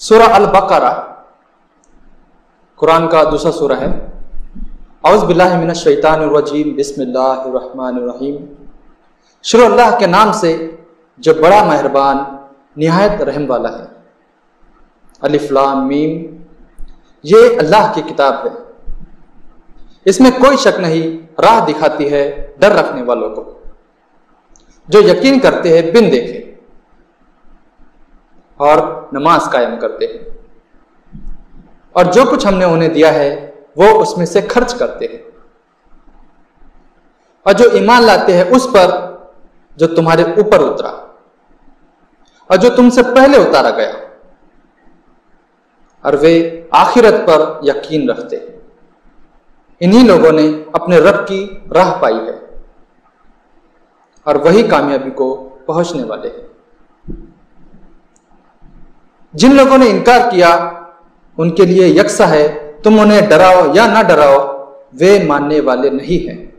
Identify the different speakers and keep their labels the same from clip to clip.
Speaker 1: सूरह अल बकरा कुरान का दूसरा सूरह है औज़ बिल्लाहि शैतानरजीम बिस्मिल्लाहिर्रहमानिर्रहीम शुरू अल्लाह के नाम से जो बड़ा मेहरबान नहायत रहम वाला है अलिफ्लाम मीम ये अल्लाह की किताब है इसमें कोई शक नहीं राह दिखाती है डर रखने वालों को जो यकीन करते हैं बिन देखे और नमाज़ कायम करते हैं। और जो कुछ हमने उन्हें दिया है, वो उसमें से खर्च करते हैं। और जो ईमान लाते हैं, उस पर जो तुम्हारे ऊपर उतरा और जो तुमसे पहले उतारा गया, और वे आखिरत पर यकीन रखते हैं। इन्हीं लोगों ने अपने रब की राह पाई है और वही कामयाबी को पहुँचने वाले हैं। जिन लोगों ने इनकार किया, उनके लिए यकसा है, तुम उन्हें डराओ या ना डराओ, वे मानने वाले नहीं हैं।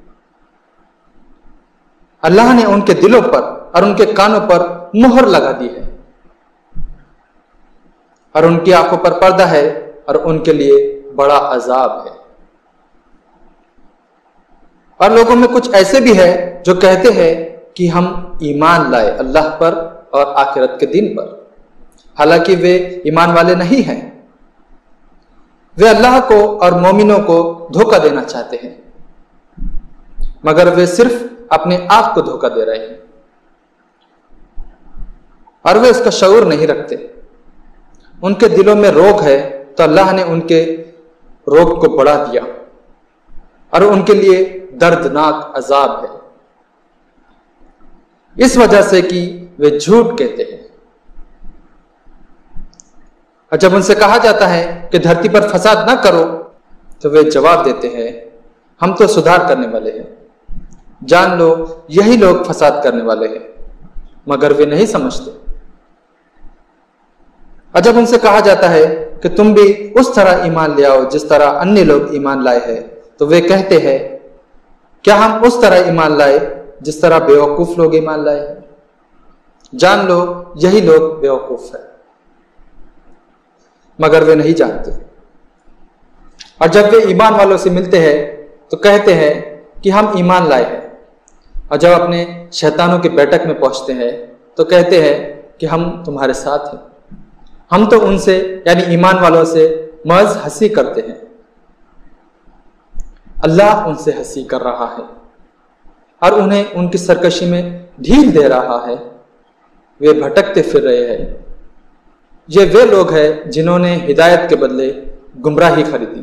Speaker 1: अल्लाह ने उनके दिलों पर और उनके कानों पर मुहर लगा दी है। और उनकी आँखों पर पर्दा है और उनके लिए बड़ा अजाब है। और लोगों में कुछ ऐसे भी है जो कहते हैं कि हम ईमान लाए अल्लाह पर और आखिरत के दिन पर। हालाँकि वे ईमान वाले नहीं हैं। वे अल्लाह को और मोमिनों को धोखा देना चाहते हैं। मगर वे सिर्फ़ अपने आप को धोखा दे रहे हैं। और वे उसका शऊर नहीं रखते। उनके दिलों में रोग है तो अल्लाह ने उनके रोग को बढ़ा दिया। और उनके लिए दर्दनाक अजाब है। इस वजह से कि वे झूठ कहते हैं। और जब उनसे कहा जाता है कि धरती पर फसाद ना करो तो वे जवाब देते हैं, हम तो सुधार करने वाले हैं। जान लो, यही लोग फसाद करने वाले हैं, मगर वे नहीं समझते। और जब उनसे कहा जाता है कि तुम भी उस तरह ईमान ले आओ, जिस तरह अन्य लोग ईमान लाए हैं तो वे कहते हैं, क्या हम उस तरह ईमान लाए, जिस तरह बेवकूफ़ लोग ईमान लाए हैं? जान लो, यही लोग बेवकूफ़ है। मगर वे नहीं जानते। और जब वे ईमान वालों से मिलते हैं तो कहते हैं कि हम ईमान लाए हैं। और जब अपने शैतानों की बैठक में पहुँचते हैं तो कहते हैं कि हम तुम्हारे साथ हैं। हम तो उनसे, यानी ईमान वालों से मज हँसी करते हैं। अल्लाह उनसे हँसी कर रहा है और उन्हें उनकी सरकशी में ढील दे रहा है। वे भटकते फिर रहे हैं। ये वे लोग हैं जिन्होंने हिदायत के बदले गुमराही खरीदी।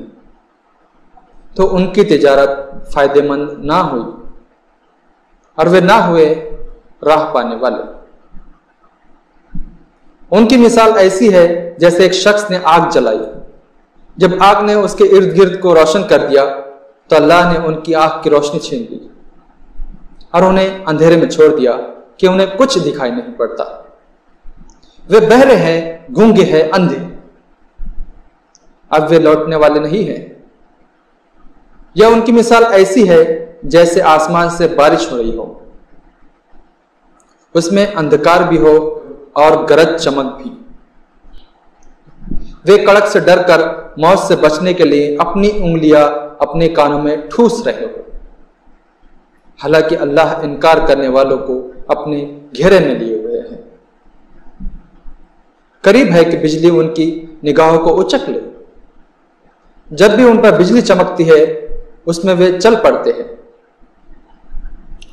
Speaker 1: तो उनकी तिजारत फ़ायदेमंद ना हुई और वे ना हुए राह पाने वाले। उनकी मिसाल ऐसी है जैसे एक शख्स ने आग जलाई। जब आग ने उसके इर्द गिर्द को रोशन कर दिया तो अल्लाह ने उनकी आग की रोशनी छीन ली और उन्हें अंधेरे में छोड़ दिया कि उन्हें कुछ दिखाई नहीं पड़ता। वे बहरे हैं, गूँगे हैं, अंधे। अब वे लौटने वाले नहीं हैं। यह उनकी मिसाल ऐसी है जैसे आसमान से बारिश हो रही हो। उसमें अंधकार भी हो और गरज चमक भी। वे कड़क से डर कर मौत से बचने के लिए अपनी उंगलियाँ अपने कानों में ठूस रहे हो। हालाँकि अल्लाह इनकार करने वालों को अपने घेरे में लिए करीब है कि बिजली उनकी निगाहों को उचक ले। जब भी उन पर बिजली चमकती है, उसमें वे चल पड़ते हैं।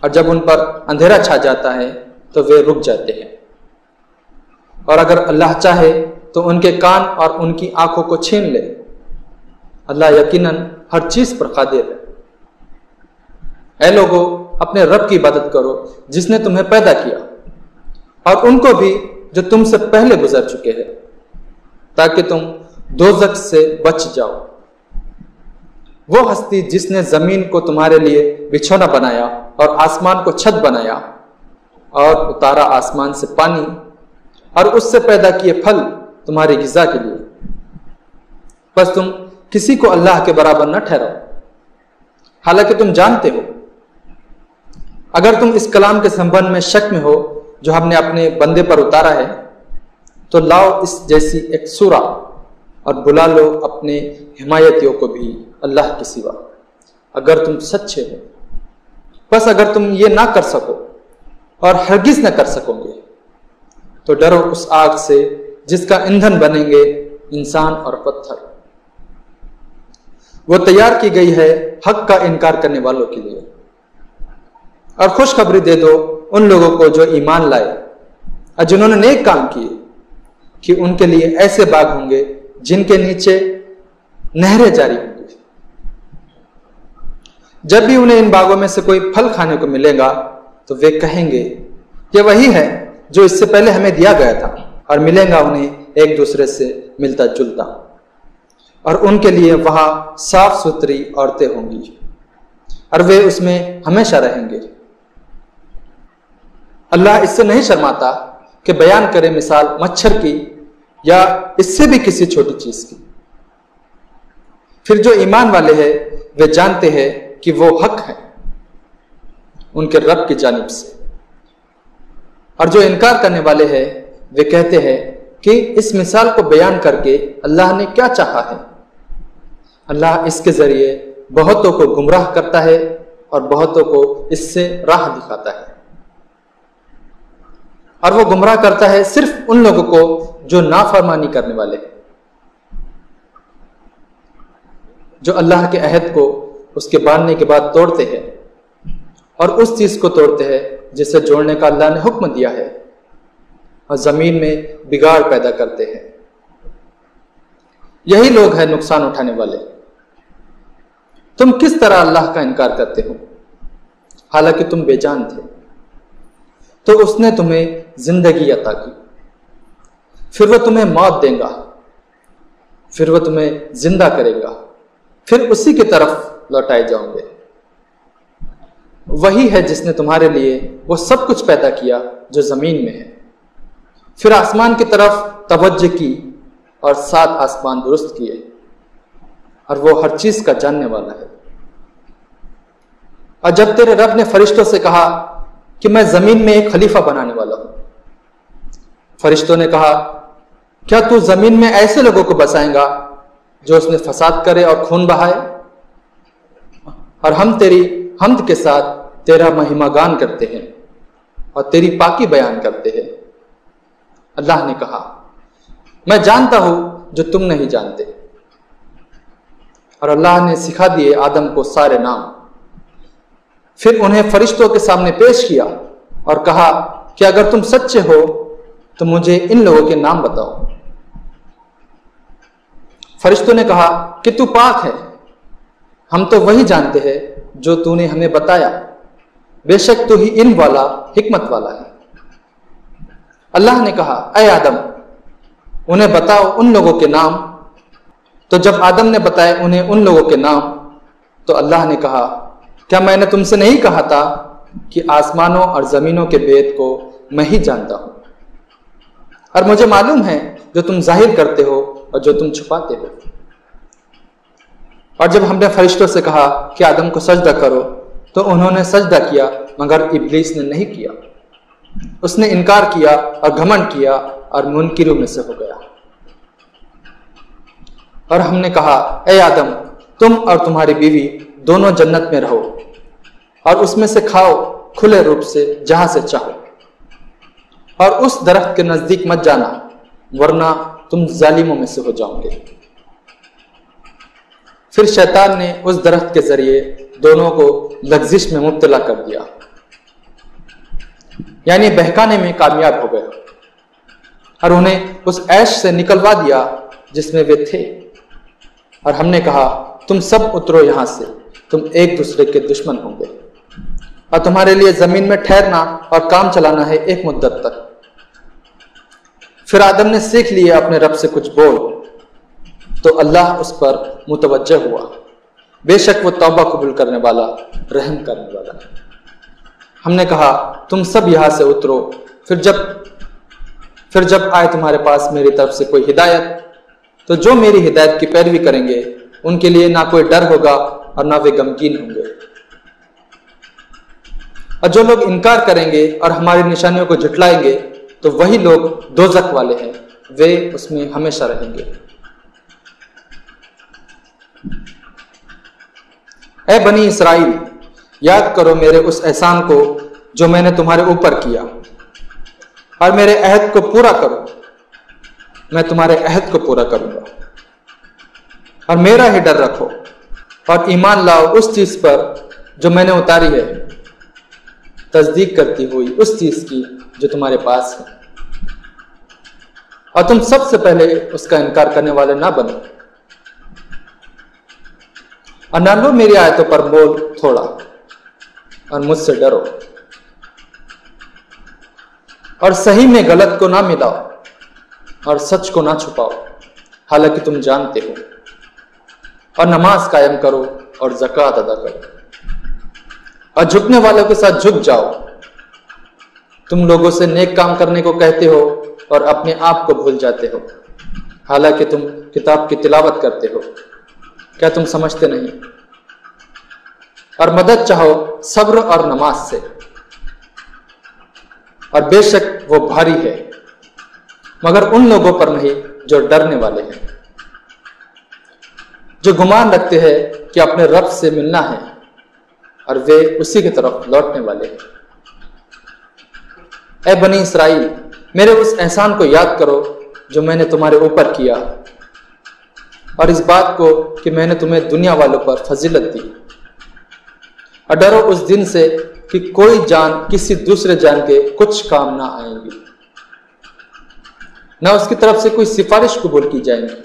Speaker 1: और जब उन पर अंधेरा छा जाता है तो वे रुक जाते हैं। और अगर अल्लाह चाहे तो उनके कान और उनकी आँखों को छीन ले। अल्लाह यकीनन हर चीज़ पर कादिर है। ऐ लोगों, अपने रब की इबादत करो, जिसने तुम्हें पैदा किया। और उनको भी जो तुमसे पहले गुजर चुके हैं, ताकि तुम दोजक से बच जाओ। वो हस्ती जिसने ज़मीन को तुम्हारे लिए बिछौना बनाया और आसमान को छत बनाया और उतारा आसमान से पानी और उससे पैदा किए फल तुम्हारी गिजा के लिए। बस तुम किसी को अल्लाह के बराबर न ठहराओ। हालाँकि तुम जानते हो, अगर तुम इस कलाम के संबंध में शक में हो जो हमने अपने बंदे पर उतारा है तो लाओ इस जैसी एक सूरा और बुला लो अपने हिमायतियों को भी अल्लाह के सिवा। अगर तुम सच्चे हो, बस अगर तुम ये ना कर सको और हरगिज ना कर सकोगे तो डरो उस आग से जिसका ईंधन बनेंगे इंसान और पत्थर। वो तैयार की गई है हक का इनकार करने वालों के लिए। और खुशखबरी दे दो उन लोगों को जो ईमान लाए और जिन्होंने नेक काम किए, कि उनके लिए ऐसे बाग होंगे जिनके नीचे नहरें जारी होंगी। जब भी उन्हें इन बागों में से कोई फल खाने को मिलेगा तो वे कहेंगे ये वही है जो इससे पहले हमें दिया गया था, और मिलेगा उन्हें एक दूसरे से मिलता जुलता। और उनके लिए वहाँ साफ़ सुथरी औरतें होंगी, और वे उसमें हमेशा रहेंगे। अल्लाह इससे नहीं शर्माता कि बयान करे मिसाल मच्छर की या इससे भी किसी छोटी चीज़ की। फिर जो ईमान वाले हैं, वे जानते हैं कि वो हक है उनके रब की जानब से। और जो इनकार करने वाले हैं, वे कहते हैं कि इस मिसाल को बयान करके अल्लाह ने क्या चाहा है? अल्लाह इसके ज़रिए बहुतों को गुमराह करता है और बहुतों को इससे राह दिखाता है। और वो गुमराह करता है सिर्फ़ उन लोगों को जो नाफरमानी करने वाले हैं। जो अल्लाह के अहद को उसके बांधने के बाद तोड़ते हैं और उस चीज़ को तोड़ते हैं जिसे जोड़ने का अल्लाह ने हुक्म दिया है और ज़मीन में बिगाड़ पैदा करते हैं। यही लोग हैं नुकसान उठाने वाले। तुम किस तरह अल्लाह का इनकार करते हो? हालाँकि तुम बेजान थे। तो उसने तुम्हें ज़िंदगी अता की। फिर वह तुम्हें मौत देगा। फिर वह तुम्हें ज़िंदा करेगा। फिर उसी की तरफ़ लौटाए जाओगे। वही है जिसने तुम्हारे लिए वो सब कुछ पैदा किया जो ज़मीन में है। फिर आसमान की तरफ़ तवज्जो की और सात आसमान दुरुस्त किए। और वो हर चीज़ का जानने वाला है। और जब तेरे रब ने फरिश्तों से कहा कि मैं ज़मीन में एक खलीफा बनाने वाला हूँ। फरिश्तों ने कहा, क्या तू ज़मीन में ऐसे लोगों को बसाएगा जो उसने फसाद करे और खून बहाए? और हम तेरी हमद के साथ तेरा महिमा गान करते हैं और तेरी पाकी बयान करते हैं। अल्लाह ने कहा, मैं जानता हूँ जो तुम नहीं जानते। और अल्लाह ने सिखा दिए आदम को सारे नाम। फिर उन्हें फरिश्तों के सामने पेश किया और कहा कि अगर तुम सच्चे हो तो मुझे इन लोगों के नाम बताओ। फरिश्तों ने कहा कि तू पाक है। हम तो वही जानते हैं जो तूने हमें बताया। बेशक तू ही इन वाला, हिकमत वाला है। अल्लाह ने कहा अय आदम, उन्हें बताओ उन लोगों के नाम। तो जब आदम ने बताए उन्हें उन लोगों के नाम तो अल्लाह ने कहा क्या मैंने तुमसे नहीं कहा था कि आसमानों और जमीनों के भेद को मैं ही जानता हूँ? और मुझे मालूम है जो तुम ज़ाहिर करते हो और जो तुम छुपाते हो। और जब हमने फरिश्तों से कहा कि आदम को सजदा करो तो उन्होंने सजदा किया, मगर इबलीस ने नहीं किया। उसने इनकार किया और घमंड किया और मुनकिरों में से हो गया। और हमने कहा, ए आदम, तुम और तुम्हारी बीवी दोनों जन्नत में रहो। और उसमें से खाओ खुले रूप से, जहाँ से चाहो। और उस दरख्त के नज़दीक मत जाना, वरना तुम जालिमों में से हो जाओगे। फिर शैतान ने उस दरख्त के ज़रिए दोनों को लग्जिश में मुब्तला कर दिया। यानी बहकाने में कामयाब हो गया और उन्हें उस ऐश से निकलवा दिया, जिसमें वे थे। और हमने कहा, तुम सब उतरो यहाँ से, तुम एक दूसरे के दुश्मन होंगे। और तुम्हारे लिए ज़मीन में ठहरना और काम चलाना है एक मुद्दत तक फिर आदम ने सीख लिया अपने रब से कुछ बोल। तो अल्लाह उस पर मुतवजह हुआ। बेशक वो तौबा कबूल करने वाला, रहम करने वाला। हमने कहा, तुम सब यहाँ से उतरो। फिर जब फिर जब आए तुम्हारे पास मेरी तरफ़ से कोई हिदायत तो जो मेरी हिदायत की पैरवी करेंगे, उनके लिए ना कोई डर होगा और ना वे गमगीन होंगे। और जो लोग इनकार करेंगे और हमारी निशानियों को झुटलाएँगे तो वही लोग दो वाले हैं। वे उसमें हमेशा रहेंगे। ए बनी इसराइल, याद करो मेरे उस एहसान को जो मैंने तुम्हारे ऊपर किया। और मेरे अहद को पूरा करो। मैं तुम्हारे अहद को पूरा करूँगा। और मेरा ही डर रखो। और ईमान लाओ उस चीज़ पर जो मैंने उतारी है। तस्दीक करती हुई उस चीज़ की जो तुम्हारे पास है। और तुम सबसे पहले उसका इनकार करने वाले ना बनो। और ना लो मेरी आयतों पर बोल थोड़ा, और मुझसे डरो। और सही में गलत को ना मिलाओ, और सच को ना छुपाओ। हालाँकि तुम जानते हो, और नमाज़ कायम करो, और जक़ात अदा करो। और झुकने वालों के साथ झुक जाओ। तुम लोगों से नेक काम करने को कहते हो और अपने आप को भूल जाते हो। हालाँकि तुम किताब की तिलावत करते हो। क्या तुम समझते नहीं? और मदद चाहो सब्र और नमाज़ से। और बेशक वो भारी है, मगर उन लोगों पर नहीं जो डरने वाले हैं। जो गुमान रखते हैं कि अपने रब से मिलना है। और वे उसी की तरफ़ लौटने वाले ए बनी इसराइल, मेरे उस एहसान को याद करो जो मैंने तुम्हारे ऊपर किया। और इस बात को कि मैंने तुम्हें दुनिया वालों पर फजीलत दी। और डरो उस दिन से कि कोई जान किसी दूसरे जान के कुछ काम ना आएँगी। ना उसकी तरफ़ से कोई सिफारिश कबूल की जाएँगी,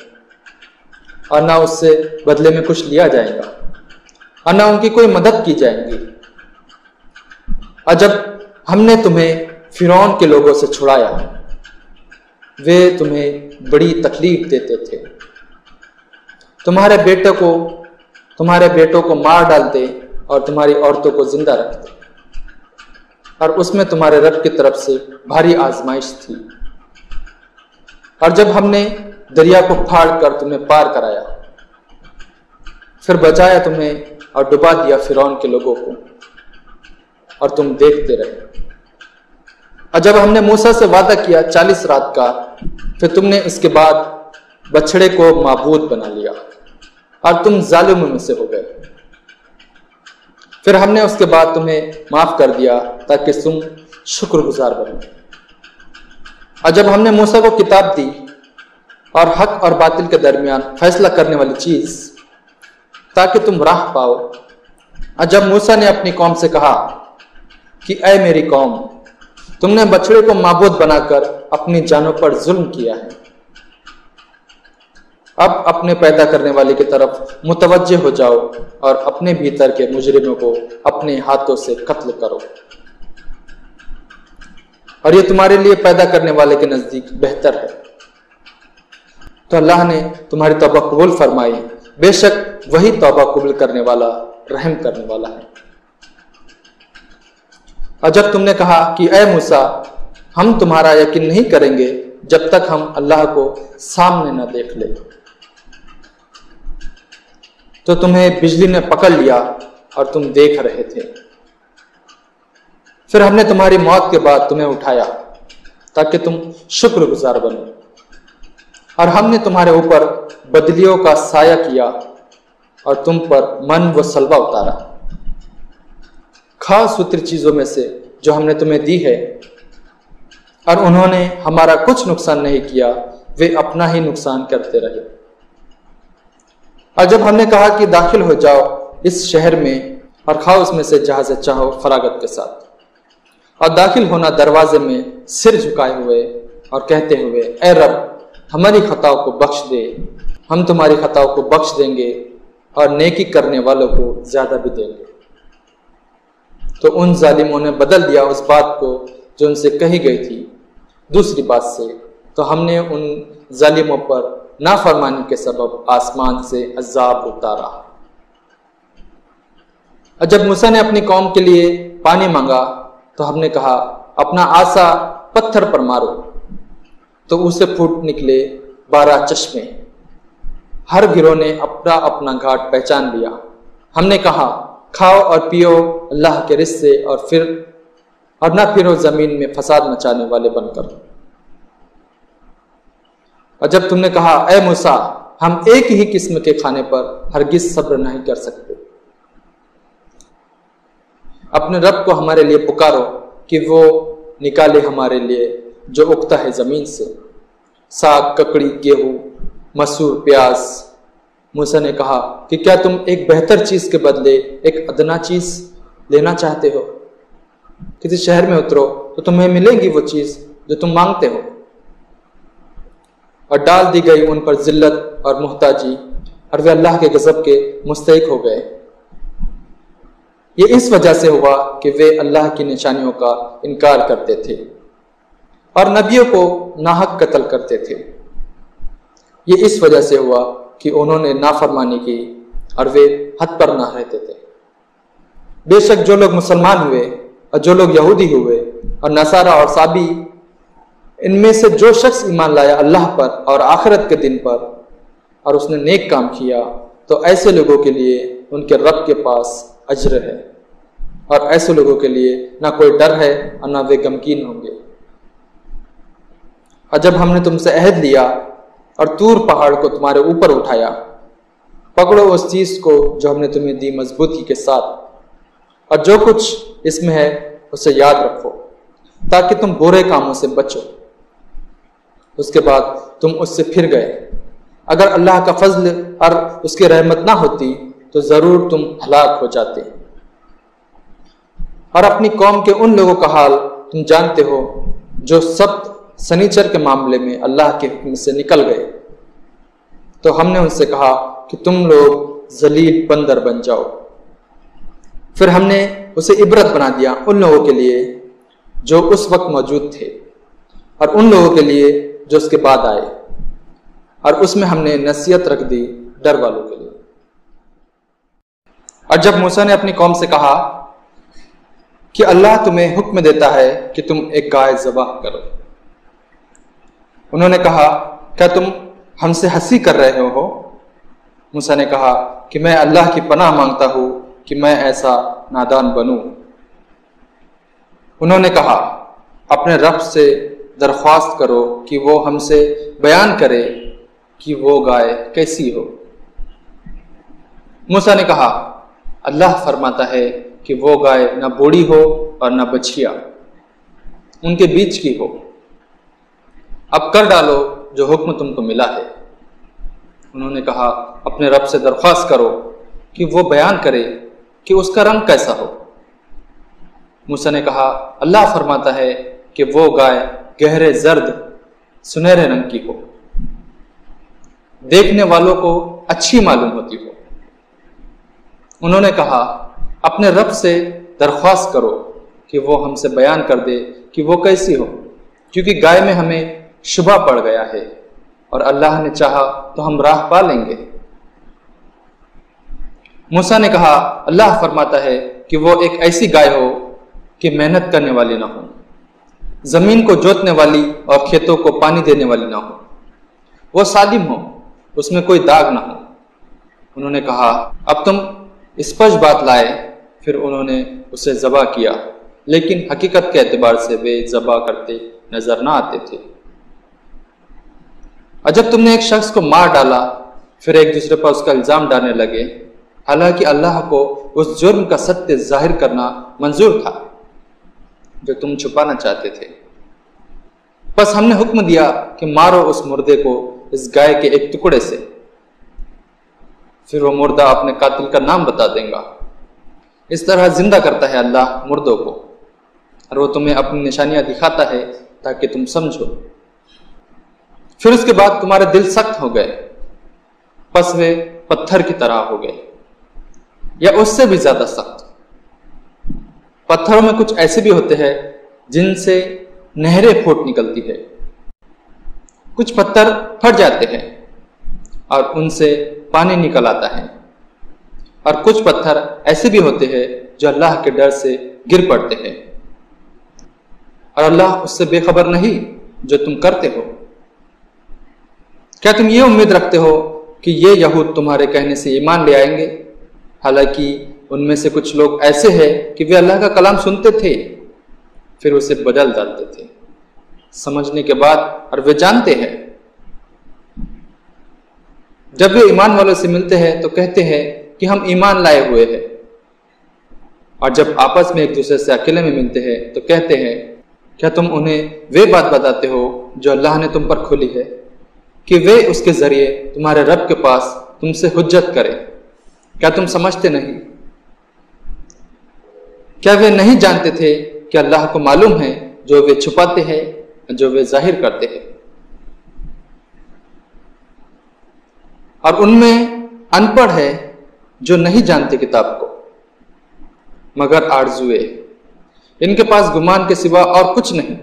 Speaker 1: और ना उससे बदले में कुछ लिया जाएगा। और ना उनकी कोई मदद की जाएगी। और जब हमने तुम्हें फिरौन के लोगों से छुड़ाया, वे तुम्हें बड़ी तकलीफ़ देते थे। तुम्हारे बेटे को, तुम्हारे बेटों को मार डालते और तुम्हारी औरतों को ज़िंदा रखते। और उसमें तुम्हारे रब की तरफ़ से भारी आजमाइश थी। और जब हमने दरिया को फाड़ कर तुम्हें पार कराया, फिर बचाया तुम्हें और डुबा दिया फिरौन के लोगों को, और तुम देखते रहे। और जब हमने मूसा से वादा किया चालीस रात का, फिर तुमने इसके बाद बछड़े को माबूद बना लिया, और तुम जालिम में से हो गए। फिर हमने उसके बाद तुम्हें माफ़ कर दिया, ताकि तुम शुक्रगुजार बनो। और जब हमने मूसा को किताब दी, और हक और बातिल के दरमियान फैसला करने वाली चीज़ ताकि तुम राह पाओ। और जब मूसा ने अपनी कौम से कहा कि अय मेरी कौम, तुमने बछड़े को माबूद बनाकर अपनी जानों पर जुल्म किया है। अब अपने पैदा करने वाले की तरफ़ मुतवजह हो जाओ और अपने भीतर के मुजरिमों को अपने हाथों से कत्ल करो। और ये तुम्हारे लिए पैदा करने वाले के नज़दीक बेहतर है। तो अल्लाह ने तुम्हारी तोबा कबूल फरमाई बेशक वही तोबा कबूल करने वाला, रहम करने वाला है। और जब तुमने कहा कि अय मूसा, हम तुम्हारा यकीन नहीं करेंगे जब तक हम अल्लाह को सामने न देख ले। तो तुम्हें बिजली ने पकड़ लिया और तुम देख रहे थे। फिर हमने तुम्हारी मौत के बाद तुम्हें उठाया ताकि तुम शुक्रगुजार बनो। और हमने तुम्हारे ऊपर बदलियों का साया किया और तुम पर मन व सलवा उतारा। खास सूत्र चीज़ों में से जो हमने तुम्हें दी है, और उन्होंने हमारा कुछ नुकसान नहीं किया, वे अपना ही नुकसान करते रहे। और जब हमने कहा कि दाखिल हो जाओ इस शहर में और खाओ उसमें से जहाँ से चाहो फरागत के साथ, और दाखिल होना दरवाजे में सिर झुकाए हुए और कहते हुए, ए रब हमारी खताओं को बख्श दे, हम तुम्हारी खताओं को बख्श देंगे और नेकी करने वालों को ज़्यादा भी देंगे। तो उन जालिमों ने बदल दिया उस बात को जो उनसे कही गई थी। दूसरी बात से तो हमने उन जालिमों पर नाफरमानी के सबब आसमान से अजाब उतारा। और जब मूसा ने अपनी कौम के लिए पानी मांगा तो हमने कहा, अपना आशा पत्थर पर मारो। तो उसे फूट निकले बारह चश्मे। हर गिरोह ने अपना अपना घाट पहचान लिया। हमने कहा, खाओ और पियो अल्लाह के रिश्ते और फिर, और ना फिरो ज़मीन में फसाद मचाने वाले बनकर। और जब तुमने कहा, ए मूसा, हम एक ही किस्म के खाने पर हरगिज सब्र नहीं कर सकते। अपने रब को हमारे लिए पुकारो कि वो निकाले हमारे लिए जो उगता है ज़मीन से। साग, ककड़ी, गेहूँ, मसूर, प्याज। मूसा ने कहा कि क्या तुम एक बेहतर चीज़ के बदले एक अदना चीज़ लेना चाहते हो? किसी शहर में उतरो तो तुम्हें मिलेगी वो चीज़ जो तुम मांगते हो। और डाल दी गई उन पर जिल्लत और मुहताजी, और वे अल्लाह के गजब के मुस्तक हो गए। ये इस वजह से हुआ कि वे अल्लाह की निशानियों का इनकार करते थे। और नबियों को नाहक कत्ल करते थे। ये इस वजह से हुआ कि उन्होंने नाफरमानी की और वे हद पर ना रहते थे। बेशक जो लोग मुसलमान हुए और जो लोग यहूदी हुए और नसारा और साबी, इनमें से जो शख्स ईमान लाया अल्लाह पर और आखिरत के दिन पर और उसने नेक काम किया तो ऐसे लोगों के लिए उनके रब के पास अजर है। और ऐसे लोगों के लिए ना कोई डर है और ना वे गमकीन होंगे। और जब हमने तुमसे अहद लिया और तूर पहाड़ को तुम्हारे ऊपर उठाया, पकड़ो उस चीज़ को जो हमने तुम्हें दी मजबूती के साथ। और जो कुछ इसमें है, उसे याद रखो, ताकि तुम बुरे कामों से बचो। उसके बाद तुम उससे फिर गए। अगर अल्लाह का फजल और उसकी रहमत ना होती तो ज़रूर तुम हलाक हो जाते। और अपनी कौम के उन लोगों का हाल तुम जानते हो, जो सब सनीचर के मामले में अल्लाह के हुक्म से निकल गए। तो हमने उनसे कहा कि तुम लोग जलील बंदर बन जाओ। फिर हमने उसे इबरत बना दिया उन लोगों के लिए जो उस वक्त मौजूद थे और उन लोगों के लिए जो उसके बाद आए। और उसमें हमने नसीहत रख दी डर वालों के लिए। और जब मूसा ने अपनी कौम से कहा कि अल्लाह तुम्हें हुक्म देता है कि तुम एक गाय जबाह करो उन्होंने कहा, क्या तुम हमसे हँसी कर रहे हो? मूसा ने कहा कि मैं अल्लाह की पनाह माँगता हूँ कि मैं ऐसा नादान बनूं। उन्होंने कहा, अपने रब से दरख्वास्त करो कि वो हमसे बयान करे कि वो गाय कैसी हो। मूसा ने कहा, अल्लाह फरमाता है कि वो गाय न बूढ़ी हो और न बछिया, उनके बीच की हो। अब कर डालो जो हुक्म तुमको मिला है। उन्होंने कहा, अपने रब से दरख्वास्त करो कि वो बयान करे कि उसका रंग कैसा हो। मूसा ने कहा, अल्लाह फरमाता है कि वो गाय गहरे जर्द, सुनहरे रंग की हो। देखने वालों को अच्छी मालूम होती हो। उन्होंने कहा, अपने रब से दरख्वास्त करो कि वो हमसे बयान कर दे कि वो कैसी हो, क्योंकि गाय में हमें शुभा पड़ गया है। और अल्लाह ने चाहा तो हम राह पा लेंगे। मूसा ने कहा, अल्लाह फरमाता है कि वो एक ऐसी गाय हो कि मेहनत करने वाली ना हो, ज़मीन को जोतने वाली और खेतों को पानी देने वाली ना हो। वो सालिम हो, उसमें कोई दाग ना हो। उन्होंने कहा, अब तुम स्पष्ट बात लाए। फिर उन्होंने उसे जबा किया, लेकिन हकीकत के एतबार से वे जबा करते नज़र ना आते थे। और जब तुमने एक शख्स को मार डाला, फिर एक दूसरे पर उसका इल्ज़ाम डालने लगे। हालाँकि अल्लाह को उस जुर्म का सत्य ज़ाहिर करना मंजूर था, जो तुम छुपाना चाहते थे। बस हमने हुक्म दिया कि मारो उस मुर्दे को इस गाय के एक टुकड़े से। फिर वो मुर्दा अपने कातिल का नाम बता देगा। इस तरह ज़िंदा करता है अल्लाह मुर्दों को, और वो तुम्हें अपनी निशानियाँ दिखाता है ताकि तुम समझो। फिर उसके बाद तुम्हारे दिल सख्त हो गए बस वे पत्थर की तरह हो गए, या उससे भी ज़्यादा सख्त। पत्थरों में कुछ ऐसे भी होते हैं जिनसे नहरें फूट निकलती है। कुछ पत्थर फट जाते हैं और उनसे पानी निकल आता है। और कुछ पत्थर ऐसे भी होते हैं जो अल्लाह के डर से गिर पड़ते हैं। और अल्लाह उससे बेखबर नहीं जो तुम करते हो। क्या तुम ये उम्मीद रखते हो कि ये यहूद तुम्हारे कहने से ईमान ले आएँगे? हालाँकि उनमें से कुछ लोग ऐसे हैं कि वे अल्लाह का कलाम सुनते थे, फिर उसे बदल डालते थे। समझने के बाद और वे जानते हैं। जब वे ईमान वालों से मिलते हैं तो कहते हैं कि हम ईमान लाए हुए हैं। और जब आपस में एक दूसरे से अकेले में मिलते हैं तो कहते हैं, क्या तुम उन्हें वे बात बताते हो जो अल्लाह ने तुम पर खोली है? कि वे उसके ज़रिए तुम्हारे रब के पास तुमसे हुज्जत करें। क्या तुम समझते नहीं? क्या वे नहीं जानते थे कि अल्लाह को मालूम है जो वे छुपाते हैं, जो वे ज़ाहिर करते हैं? और उनमें अनपढ़ है जो नहीं जानते किताब को। मगर आरजुए, इनके पास गुमान के सिवा और कुछ नहीं।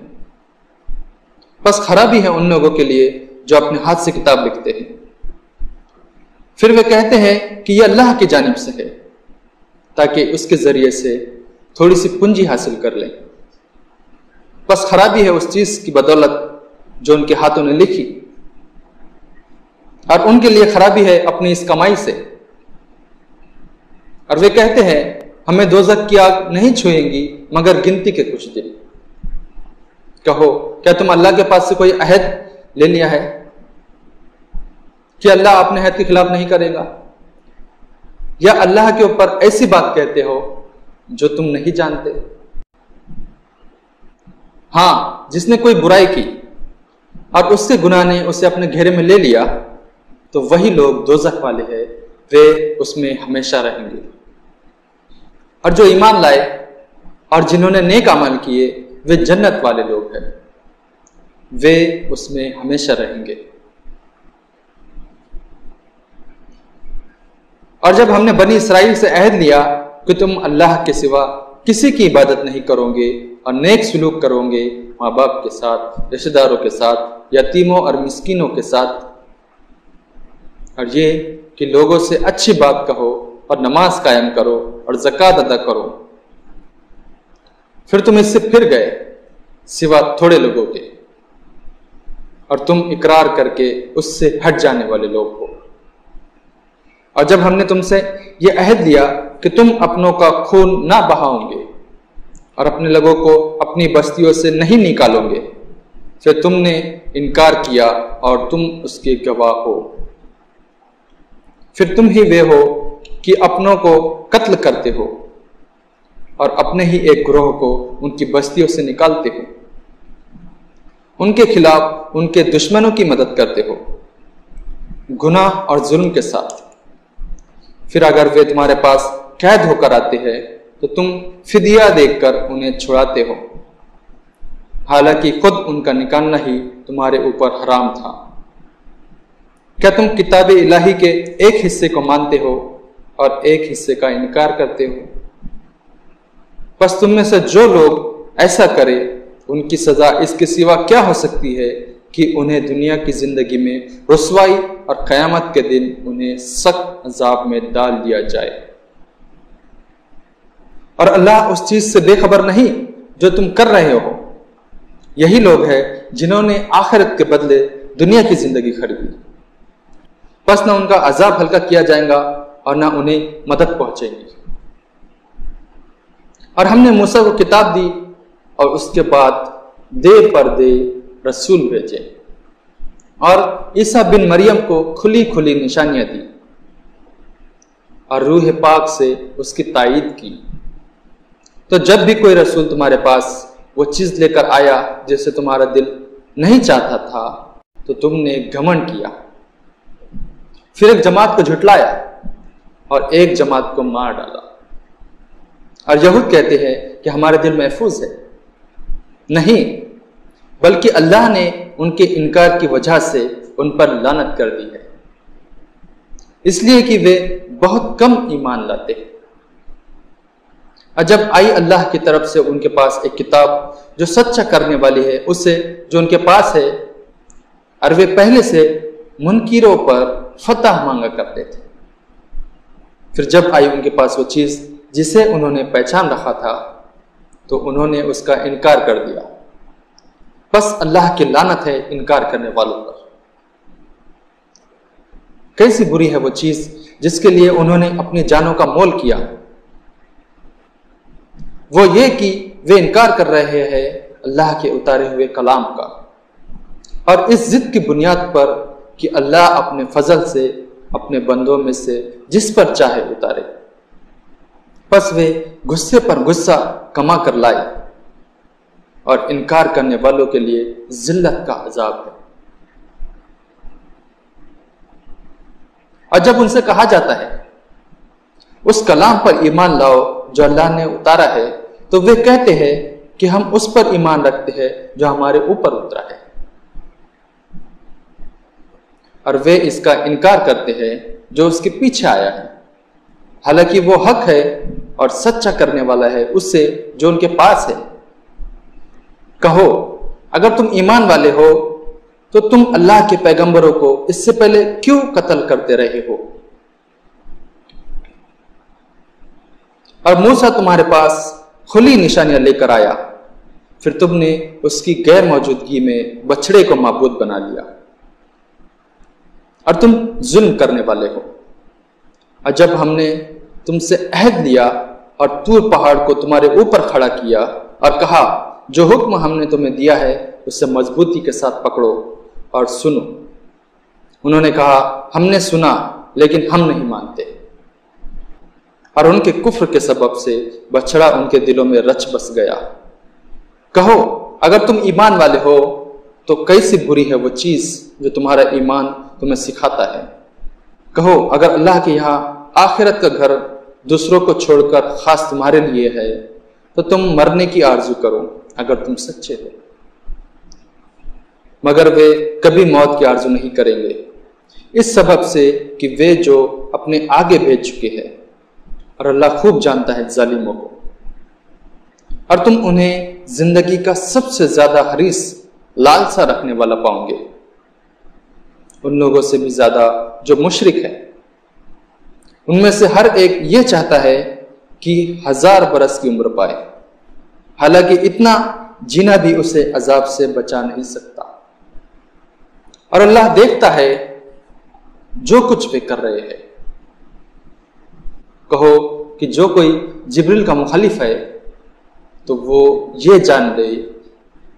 Speaker 1: बस खराबी है उन लोगों के लिए जो अपने हाथ से किताब लिखते हैं। फिर वे कहते हैं कि यह अल्लाह की जानब से है, ताकि उसके ज़रिए से थोड़ी सी पूंजी हासिल कर लें। बस खराबी है उस चीज़ की बदौलत जो उनके हाथों ने लिखी। और उनके लिए खराबी है अपनी इस कमाई से। और वे कहते हैं, हमें दोजक की आग नहीं छुएँगी, मगर गिनती के कुछ दिन। कहो, क्या तुम अल्लाह के पास से कोई अहद ले लिया है कि अल्लाह अपने अहद के खिलाफ नहीं करेगा। या अल्लाह के ऊपर ऐसी बात कहते हो जो तुम नहीं जानते। हाँ, जिसने कोई बुराई की और उससे गुनाह ने उसे अपने घेरे में ले लिया तो वही लोग दोजख वाले हैं। वे उसमें हमेशा रहेंगे। और जो ईमान लाए और जिन्होंने नेक अमल किए, वे जन्नत वाले लोग हैं। वे उसमें हमेशा रहेंगे। और जब हमने बनी इसराइल से अहद लिया कि तुम अल्लाह के सिवा किसी की इबादत नहीं करोगे और नेक सलूक करोगे माँ बाप के साथ, रिश्तेदारों के साथ, यतीमों और मिस्किनों के साथ। और ये कि लोगों से अच्छी बात कहो और नमाज़ कायम करो और जक़ात अदा करो। फिर तुम इससे फिर गए, सिवा थोड़े लोगों के। और तुम इकरार करके उससे हट जाने वाले लोग हो। और जब हमने तुमसे यह अहद लिया कि तुम अपनों का खून ना बहाओगे और अपने लोगों को अपनी बस्तियों से नहीं निकालोगे, फिर तुमने इनकार किया और तुम उसके गवाह हो। फिर तुम ही वे हो कि अपनों को कत्ल करते हो और अपने ही एक ग्रोह को उनकी बस्तियों से निकालते हो। उनके खिलाफ उनके दुश्मनों की मदद करते हो। गुनाह और जुल्म के साथ। फिर अगर वे तुम्हारे पास कैद होकर आते हैं तो तुम फिदिया देखकर उन्हें छुड़ाते हो। हालाँकि खुद उनका निकालना ही तुम्हारे ऊपर हराम था। क्या तुम किताब इलाही के एक हिस्से को मानते हो और एक हिस्से का इनकार करते हो? बस तुम में से जो लोग ऐसा करे उनकी सजा इसके सिवा क्या हो सकती है कि उन्हें दुनिया की ज़िंदगी में रसवाई और कयामत के दिन उन्हें सख्त अजाब में डाल दिया जाए? और अल्लाह उस चीज़ से बेखबर नहीं जो तुम कर रहे हो। यही लोग हैं जिन्होंने आखिरत के बदले दुनिया की ज़िंदगी खरीदी। बस ना उनका अजाब हल्का किया जाएगा और ना उन्हें मदद पहुंचेगी। और हमने मूसा को किताब दी और उसके बाद दे पर दे रसूल भेजे। और ईसा बिन मरियम को खुली खुली निशानियाँ दी और रूह पाक से उसकी तायद की। तो जब भी कोई रसूल तुम्हारे पास वो चीज़ लेकर आया जिसे तुम्हारा दिल नहीं चाहता था तो तुमने घमंड किया। फिर एक जमात को झुटलाया और एक जमात को मार डाला। और यहूद कहते हैं कि हमारे दिल महफूज है। नहीं, बल्कि अल्लाह ने उनके इनकार की वजह से उन पर लानत कर दी है। इसलिए कि वे बहुत कम ईमान लाते हैं। और जब आई अल्लाह की तरफ़ से उनके पास एक किताब जो सच्चा करने वाली है उससे जो उनके पास है, और वे पहले से मुनकिरों पर फतह मांगा करते थे। फिर जब आई उनके पास वो चीज़ जिसे उन्होंने पहचान रखा था तो उन्होंने उसका इनकार कर दिया। बस अल्लाह की लानत है इनकार करने वालों पर। कैसी बुरी है वो चीज़ जिसके लिए उन्होंने अपनी जानों का मोल किया? वो ये कि वे इनकार कर रहे हैं अल्लाह के उतारे हुए कलाम का। और इस जिद की बुनियाद पर कि अल्लाह अपने फजल से, अपने बंदों में से जिस पर चाहे उतारे। बस वे गुस्से पर गुस्सा कमा कर लाए और इनकार करने वालों के लिए जिल्लत का अजाब है। और जब उनसे कहा जाता है, उस कलाम पर ईमान लाओ जो अल्लाह ने उतारा है तो वे कहते हैं कि हम उस पर ईमान रखते हैं जो हमारे ऊपर उतरा है। और वे इसका इनकार करते हैं जो उसके पीछे आया है। हालाँकि वो हक है और सच्चा करने वाला है, उससे जो उनके पास है। कहो, अगर तुम ईमान वाले हो तो तुम अल्लाह के पैगंबरों को इससे पहले क्यों कत्ल करते रहे हो? और मूसा तुम्हारे पास खुली निशानियाँ लेकर आया। फिर तुमने उसकी गैर मौजूदगी में बछड़े को मबूद बना लिया। और तुम जुल्म करने वाले हो। और जब हमने तुमसे अहद लिया और तूर पहाड़ को तुम्हारे ऊपर खड़ा किया और कहा, जो हुक्म हमने तुम्हें दिया है, उसे मजबूती के साथ पकड़ो और सुनो। उन्होंने कहा, हमने सुना, लेकिन हम नहीं मानते। और उनके कुफ्र के सबब से बछड़ा उनके दिलों में रच बस गया। कहो, अगर तुम ईमान वाले हो तो कैसी बुरी है वो चीज़ जो तुम्हारा ईमान तुम्हें सिखाता है? कहो, अगर अल्लाह के यहाँ आखिरत का घर दूसरों को छोड़कर खास तुम्हारे लिए है तो तुम मरने की आरज़ू करो, अगर तुम सच्चे हो। मगर वे कभी मौत की आरज़ू नहीं करेंगे। इस सबब से कि वे जो अपने आगे भेज चुके हैं, और अल्लाह खूब जानता है जालिमों को। और तुम उन्हें ज़िंदगी का सबसे ज़्यादा हरीस, लालसा रखने वाला पाओगे। उन लोगों से भी ज़्यादा जो मुशरिक है। उनमें से हर एक ये चाहता है कि हज़ार बरस की उम्र पाए। हालाँकि इतना जीना भी उसे अजाब से बचा नहीं सकता। और अल्लाह देखता है, जो कुछ वे कर रहे हैं। कहो कि जो कोई जिब्रिल का मुखालिफ है तो वो ये जान ले,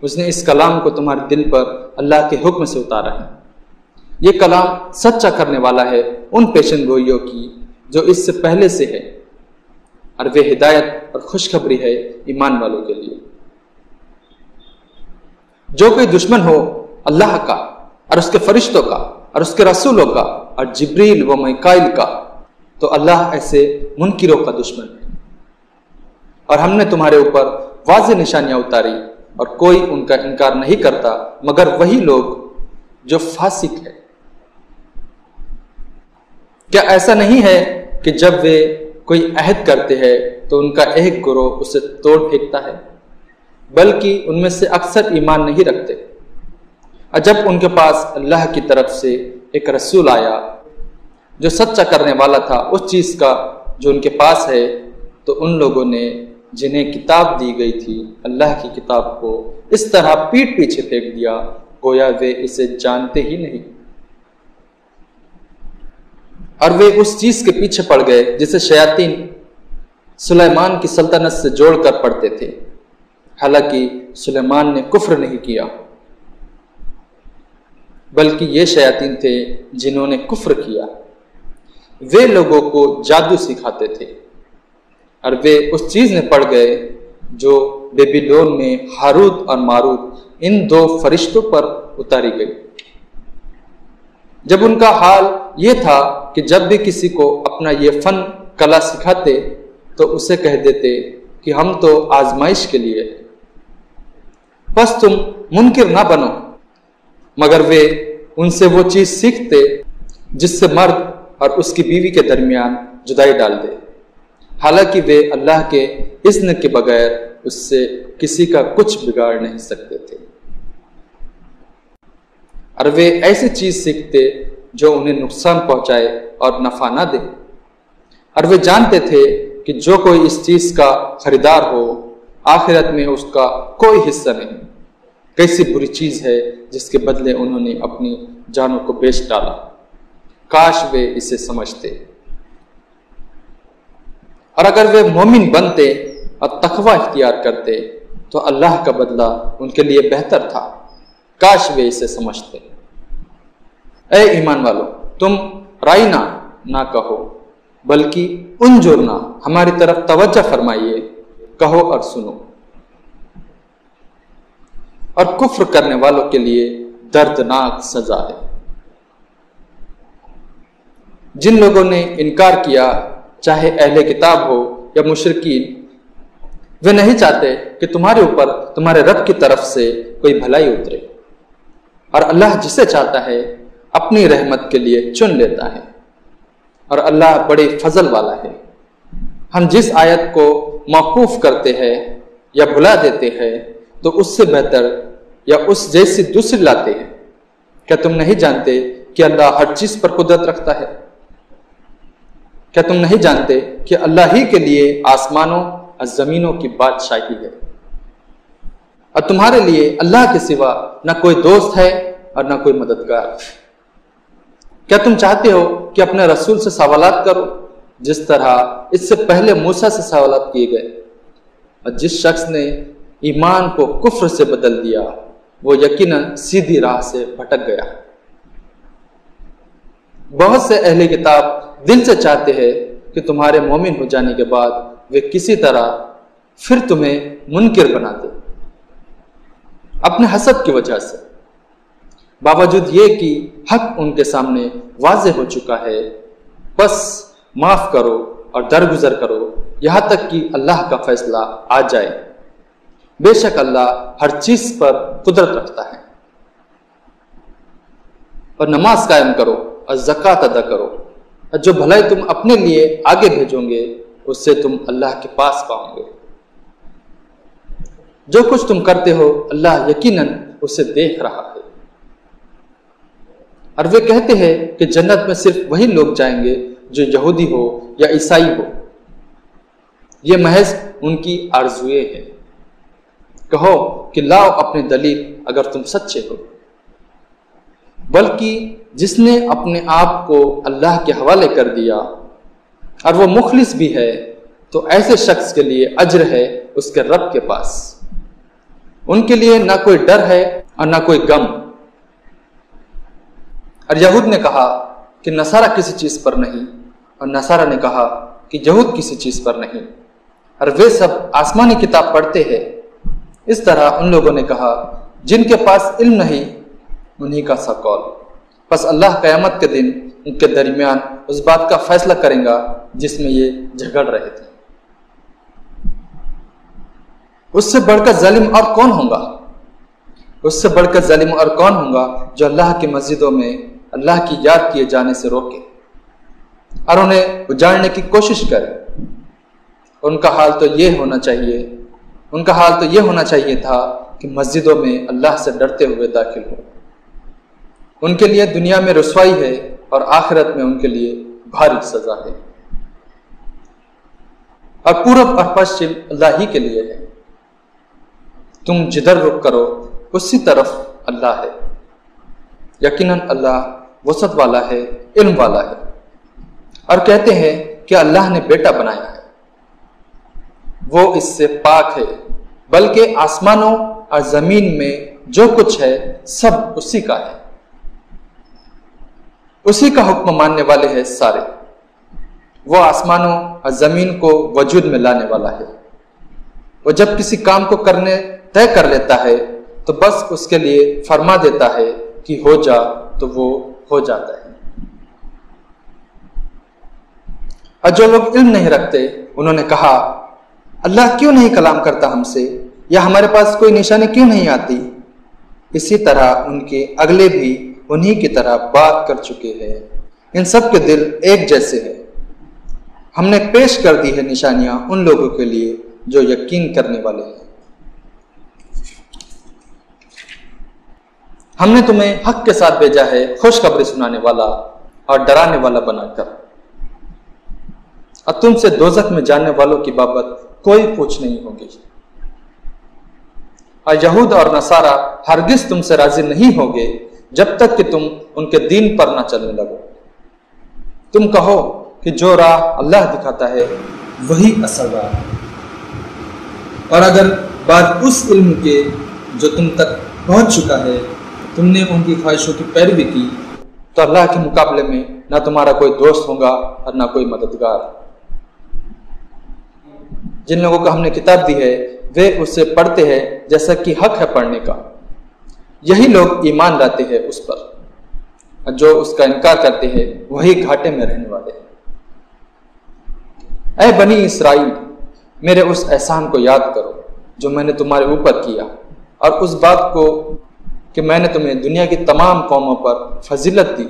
Speaker 1: उसने इस कलाम को तुम्हारे दिल पर अल्लाह के हुक्म से उतारा है। ये कलाम सच्चा करने वाला है उन पेशन गोइयों की जो इससे पहले से है। और वे हिदायत और खुशखबरी है ईमान वालों के लिए। जो कोई दुश्मन हो अल्लाह का और उसके फरिश्तों का और उसके रसूलों का और जिब्रील व मैकाइल का तो अल्लाह ऐसे मुनकिरों का दुश्मन है। और हमने तुम्हारे ऊपर वाज निशानियाँ उतारी और कोई उनका इनकार नहीं करता, मगर वही लोग जो फासिक है। क्या ऐसा नहीं है कि जब वे कोई अहद करते हैं तो उनका एक गुरोह उसे तोड़ फेंकता है? बल्कि उनमें से अक्सर ईमान नहीं रखते। और जब उनके पास अल्लाह की तरफ़ से एक रसूल आया, जो सच्चा करने वाला था, उस चीज़ का जो उनके पास है तो उन लोगों ने जिन्हें किताब दी गई थी, अल्लाह की किताब को इस तरह पीठ पीछे फेंक दिया, गोया वे इसे जानते ही नहीं। और वे उस चीज़ के पीछे पड़ गए जिसे शयातीन सुलेमान की सल्तनत से जोड़कर पढ़ते थे। हालाँकि सुलेमान ने कुफ्र नहीं किया, बल्कि ये शयातीन थे जिन्होंने कुफ्र किया। वे लोगों को जादू सिखाते थे और वे उस चीज़ में पड़ गए जो बेबीलोन में हारूद और मारूद इन दो फरिश्तों पर उतारी गई। जब उनका हाल ये था कि जब भी किसी को अपना ये फन कला सिखाते तो उसे कह देते कि हम तो आजमाइश के लिए। बस तुम मुनकिर ना बनो। मगर वे उनसे वो चीज़ सीखते, जिससे मर्द और उसकी बीवी के दरमियान जुदाई डाल दे हालाँकि वे अल्लाह के इज्न के बगैर उससे किसी का कुछ बिगाड़ नहीं सकते थे। और वे ऐसी चीज़ सीखते जो उन्हें नुकसान पहुँचाए और नफा ना दे। और वे जानते थे कि जो कोई इस चीज़ का खरीदार हो, आखिरत में उसका कोई हिस्सा नहीं। कैसी बुरी चीज़ है जिसके बदले उन्होंने अपनी जानों को बेच डाला। काश वे इसे समझते। और अगर वे मोमिन बनते और तखवा इख्तियार करते तो अल्लाह का बदला उनके लिए बेहतर था। काश वे इसे समझते। ए ईमान वालों, तुम राइना ना कहो, बल्कि उन जुड़ना हमारी तरफ़ तवज्जो फरमाइए, कहो और सुनो। और कुफ्र करने वालों के लिए दर्दनाक सजा है। जिन लोगों ने इनकार किया, चाहे अहले किताब हो या मुशरकिन, वे नहीं चाहते कि तुम्हारे ऊपर, तुम्हारे रब की तरफ़ से कोई भलाई उतरे। और अल्लाह जिसे चाहता है, अपनी रहमत के लिए चुन लेता है। और अल्लाह बड़े फजल वाला है। हम जिस आयत को मौकूफ करते हैं या भुला देते हैं तो उससे बेहतर या उस जैसी दूसरी लाते हैं। क्या तुम नहीं जानते कि अल्लाह हर चीज़ पर कुदरत रखता है? क्या तुम नहीं जानते कि अल्लाह ही के लिए आसमानों और जमीनों की बादशाही है? और तुम्हारे लिए अल्लाह के सिवा न कोई दोस्त है और न कोई मददगार। क्या तुम चाहते हो कि अपने रसूल से सवालत करो? जिस तरह इससे पहले मूसा से सवालत किए गए। और जिस शख्स ने ईमान को कुफ्र से बदल दिया, वो यकीनन सीधी राह से भटक गया। बहुत से अहले किताब दिल से चाहते हैं कि तुम्हारे मोमिन हो जाने के बाद वे किसी तरह फिर तुम्हें मुनकिर बना दे। अपने हसद की वजह से। बावजूद ये कि हक उनके सामने वाज हो चुका है, बस माफ़ करो और दरगुजर करो, यहाँ तक कि अल्लाह का फैसला आ जाए। बेशक अल्लाह हर चीज़ पर कुदरत रखता है। और नमाज़ कायम करो और जक़ात अदा करो। और जो भलाई तुम अपने लिए आगे भेजोगे, उससे तुम अल्लाह के पास पाओगे। जो कुछ तुम करते हो, अल्लाह यकीनन उसे देख रहा है। और वे कहते हैं कि जन्नत में सिर्फ़ वही लोग जाएँगे जो यहूदी हो या ईसाई हो। ये महज उनकी आरजुए है। कहो कि लाओ अपनी दलील अगर तुम सच्चे हो। बल्कि जिसने अपने आप को अल्लाह के हवाले कर दिया, और वो मुखलिस भी है तो ऐसे शख्स के लिए अज्र है उसके रब के पास। उनके लिए ना कोई डर है और ना कोई गम। और यहूद ने कहा कि नसारा किसी चीज़ पर नहीं और नसारा ने कहा कि यहूद किसी चीज़ पर नहीं। और वे सब आसमानी किताब पढ़ते हैं। इस तरह उन लोगों ने कहा, जिनके पास इल्म नहीं, उन्हीं का सा कौल। बस अल्लाह कयामत के दिन उनके दरमियान उस बात का फैसला करेगा जिसमें ये झगड़ रहे थे। उससे बढ़कर जालिम और कौन होगा? उससे बढ़कर जालिम और कौन होगा जो अल्लाह की मस्जिदों में अल्लाह की याद किए जाने से रोके? और उन्हें उजाड़ने की कोशिश करे। उनका हाल तो ये होना चाहिए, उनका हाल तो ये होना चाहिए था कि मस्जिदों में अल्लाह से डरते हुए दाखिल हो। उनके लिए दुनिया में रसवाई है और आखिरत में उनके लिए भारी सजा है। और पूरब और पश्चिम अल्लाह ही के लिए है। तुम जिधर रुक करो, उसी तरफ़ अल्लाह है। यकीनन अल्लाह वसत वाला है, इल्म वाला है। और कहते हैं कि अल्लाह ने बेटा बनाया है। वो इससे पाक है, बल्कि आसमानों और ज़मीन में जो कुछ है, सब उसी का है। उसी का हुक्म मानने वाले हैं सारे। वो आसमानों और ज़मीन को वजूद में लाने वाला है। वो जब किसी काम को करने तय कर लेता है तो बस उसके लिए फरमा देता है कि हो जा तो वो हो जाता है। और जो लोग इल्म नहीं रखते, उन्होंने कहा, अल्लाह क्यों नहीं कलाम करता हमसे? या हमारे पास कोई निशानी क्यों नहीं आती? इसी तरह उनके अगले भी उन्हीं की तरह बात कर चुके हैं। इन सब के दिल एक जैसे हैं। हमने पेश कर दी है निशानियाँ उन लोगों के लिए जो यकीन करने वाले हैं। हमने तुम्हें हक के साथ भेजा है, खुशखबरी सुनाने वाला और डराने वाला बनाकर। और तुमसे दोजक में जाने वालों की बाबत कोई पूछ नहीं होगी। और यहूद और नसारा हरगिज तुमसे राज़ी नहीं होगे जब तक कि तुम उनके दीन पर ना चलने लगो। तुम कहो कि जो राह अल्लाह दिखाता है, वही असल राह और अगर बात उस इल्म के जो तुम तक पहुँच चुका है तुमने उनकी ख्वाहिशों की पैरवी की तो अल्लाह के मुकाबले में ना तुम्हारा कोई दोस्त होगा और ना कोई मददगार। जिन लोगों को हमने किताब दी है, वे उसे पढ़ते हैं जैसा कि हक है पढ़ने का। यही लोग ईमान लाते हैं उस पर जो उसका इनकार करते हैं, वही घाटे में रहने वाले ऐ बनी इसराइल, मेरे उस एहसान को याद करो जो मैंने तुम्हारे ऊपर किया और उस बात को कि मैंने तुम्हें दुनिया की तमाम कौमों पर फजीलत दी।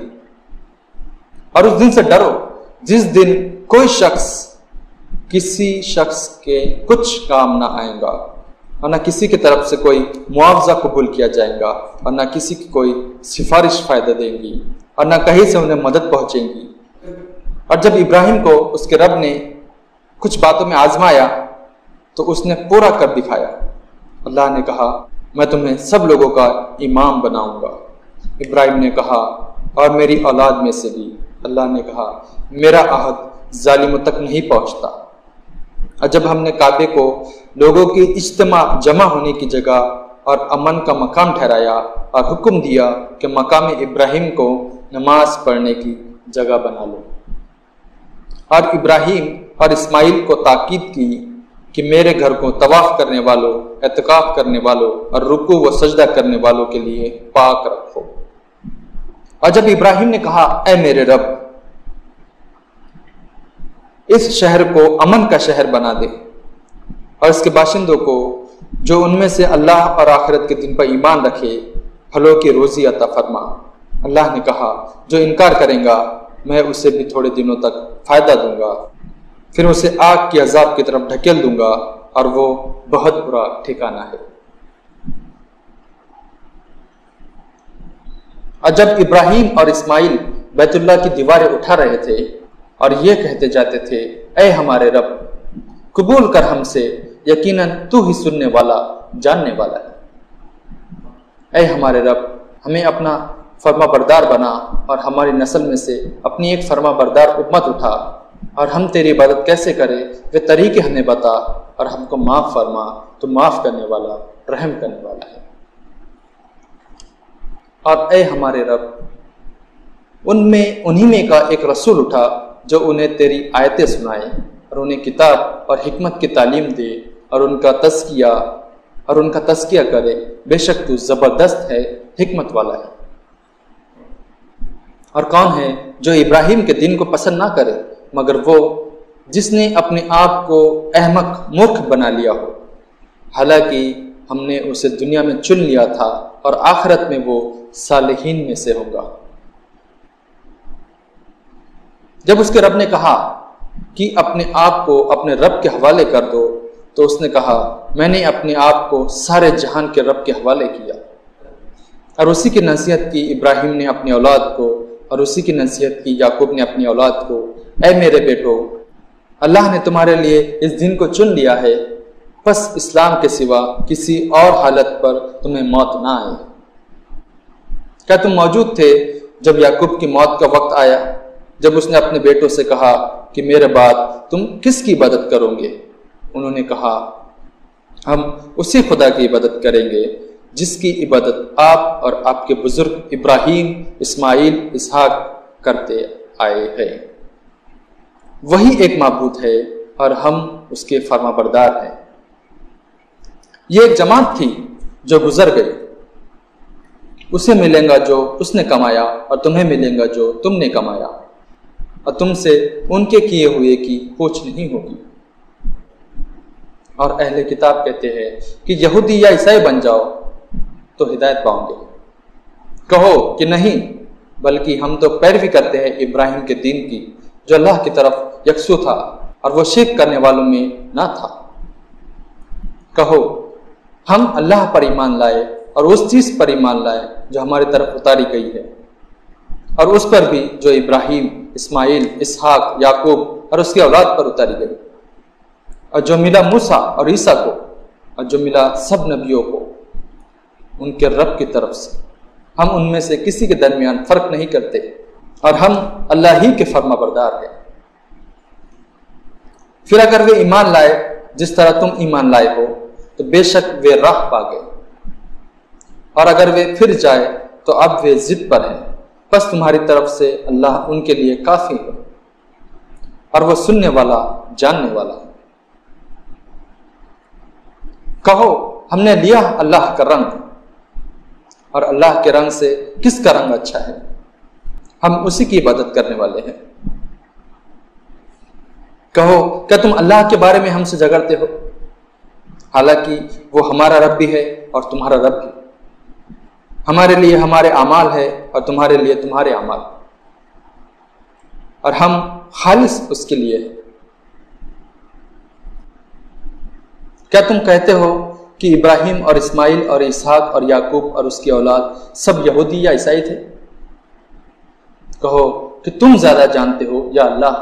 Speaker 1: और उस दिन से डरो, जिस दिन कोई शख्स किसी शख्स के कुछ काम ना आएगा, और ना किसी की तरफ़ से कोई मुआवजा कबूल किया जाएगा, और ना किसी की कोई सिफारिश फ़ायदा देंगी, और ना कहीं से उन्हें मदद पहुंचेगी। और जब इब्राहिम को उसके रब ने कुछ बातों में आजमाया तो उसने पूरा कर दिखाया। अल्लाह ने कहा मैं तुम्हें सब लोगों का इमाम बनाऊँगा। इब्राहिम ने कहा, और मेरी औलाद में से भी। अल्लाह ने कहा, मेरा अहद जालिमों तक नहीं पहुँचता। और जब हमने काबे को लोगों की इज्तमा जमा होने की जगह और अमन का मकाम ठहराया और हुक्म दिया कि मकाम इब्राहिम को नमाज़ पढ़ने की जगह बना लो। और इब्राहिम और इस्माइल को ताकीद की कि मेरे घर को तवाफ करने वालों एतकाफ करने वालों और रुकू व सजदा करने वालों के लिए पाक रखो। और जब इब्राहिम ने कहा, ए मेरे रब, इस शहर को अमन का शहर बना दे और इसके बाशिंदों को, जो उनमें से अल्लाह और आखिरत के दिन पर ईमान रखे, फलों की रोजी अता फरमा। अल्लाह ने कहा, जो इनकार करेगा, मैं उसे भी थोड़े दिनों तक फ़ायदा दूँगा। फिर उसे आग के अजाब की तरफ़ ढकेल दूँगा और वो बहुत बुरा ठिकाना है। और जब इब्राहिम और इस्माइल बैतुल्ला की दीवारें उठा रहे थे और ये कहते जाते थे, ऐ हमारे रब, कबूल कर हमसे, यकीनन तू ही सुनने वाला, जानने वाला है। ऐ हमारे रब, हमें अपना फर्मा बरदार बना और हमारी नस्ल में से अपनी एक फर्मा बरदार उम्मत उठा। और हम तेरी इबादत कैसे करें? वे तरीके हमें बता, और हमको माफ़ फरमा तो माफ़ करने वाला, रहम करने वाला है। और ए हमारे रब, उनमें, उन्हीं में का एक रसूल उठा, जो उन्हें तेरी आयतें सुनाए, और उन्हें किताब और हिकमत की तालीम दे, और उनका तस्किया और उनका तस्किया करे। बेशक तू ज़बरदस्त है, हिकमत वाला है। और कौन है जो इब्राहिम के दिन को पसंद ना करे? मगर वो जिसने अपने आप को अहमक मूर्ख बना लिया हो। हालाँकि हमने उसे दुनिया में चुन लिया था और आखिरत में वो सालहीन में से होगा। जब उसके रब ने कहा कि अपने आप को अपने रब के हवाले कर दो तो उसने कहा, मैंने अपने आप को सारे जहान के रब के हवाले किया। और उसी की नसीहत की इब्राहिम ने अपनी औलाद को और उसी की नसीहत की याकूब ने अपनी औलाद को ऐ मेरे बेटो, अल्लाह ने तुम्हारे लिए इस दिन को चुन लिया है। बस इस्लाम के सिवा किसी और हालत पर तुम्हें मौत ना आए। क्या तुम मौजूद थे जब याकूब की मौत का वक्त आया, जब उसने अपने बेटों से कहा कि मेरे बाद तुम किसकी इबादत करोगे? उन्होंने कहा, हम उसी खुदा की इबादत करेंगे, जिसकी इबादत आप और आपके बुज़ुर्ग इब्राहिम, इस्माइल, इसहाक करते आए हैं। वही एक मबूद है और हम उसके फर्मा बरदार हैं। ये एक जमात थी जो गुजर गई। उसे मिलेगा जो उसने कमाया और तुम्हें मिलेगा जो तुमने कमाया। और तुमसे उनके किए हुए की पूछ नहीं होगी। और अहले किताब कहते हैं कि यहूदी या ईसाई बन जाओ तो हिदायत पाओगे। कहो कि नहीं, बल्कि हम तो पैरवी करते हैं इब्राहिम के दिन की, जो अल्लाह की तरफ़ यकसू था और वो शिरक करने वालों में ना था। कहो, हम अल्लाह पर ईमान लाए और उस चीज़ पर ईमान लाए जो हमारी तरफ़ उतारी गई है। और उस पर भी जो इब्राहिम, इस्माइल, इसहाक, याकूब और उसकी औलाद पर उतारी गई। और जो मिला मूसा और ईसा को, और जो मिला सब नबियों को, उनके रब की तरफ़ से। हम उनमें से किसी के दरमियान फ़र्क नहीं करते और हम अल्लाह ही के फर्मा बरदार हैं। फिर अगर वे ईमान लाए, जिस तरह तुम ईमान लाए हो तो बेशक वे राह पा गए और अगर वे फिर जाए तो अब वे जिद पर हैं। बस तुम्हारी तरफ़ से अल्लाह उनके लिए काफ़ी है, और वह सुनने वाला, जानने वाला कहो, हमने लिया अल्लाह का रंग, और अल्लाह के रंग से किसका रंग अच्छा है? हम उसी की इबादत करने वाले हैं। कहो, क्या तुम अल्लाह के बारे में हमसे झगड़ते हो? हालाँकि वो हमारा रब भी है और तुम्हारा रब भी। हमारे लिए हमारे अमाल है और तुम्हारे लिए तुम्हारे अमाल और हम खालिस उसके लिए है। क्या तुम कहते हो कि इब्राहिम और इस्माइल और इसहाक और याकूब और उसकी औलाद सब यहूदी या ईसाई थे? कहो कि तुम ज़्यादा जानते हो या अल्लाह?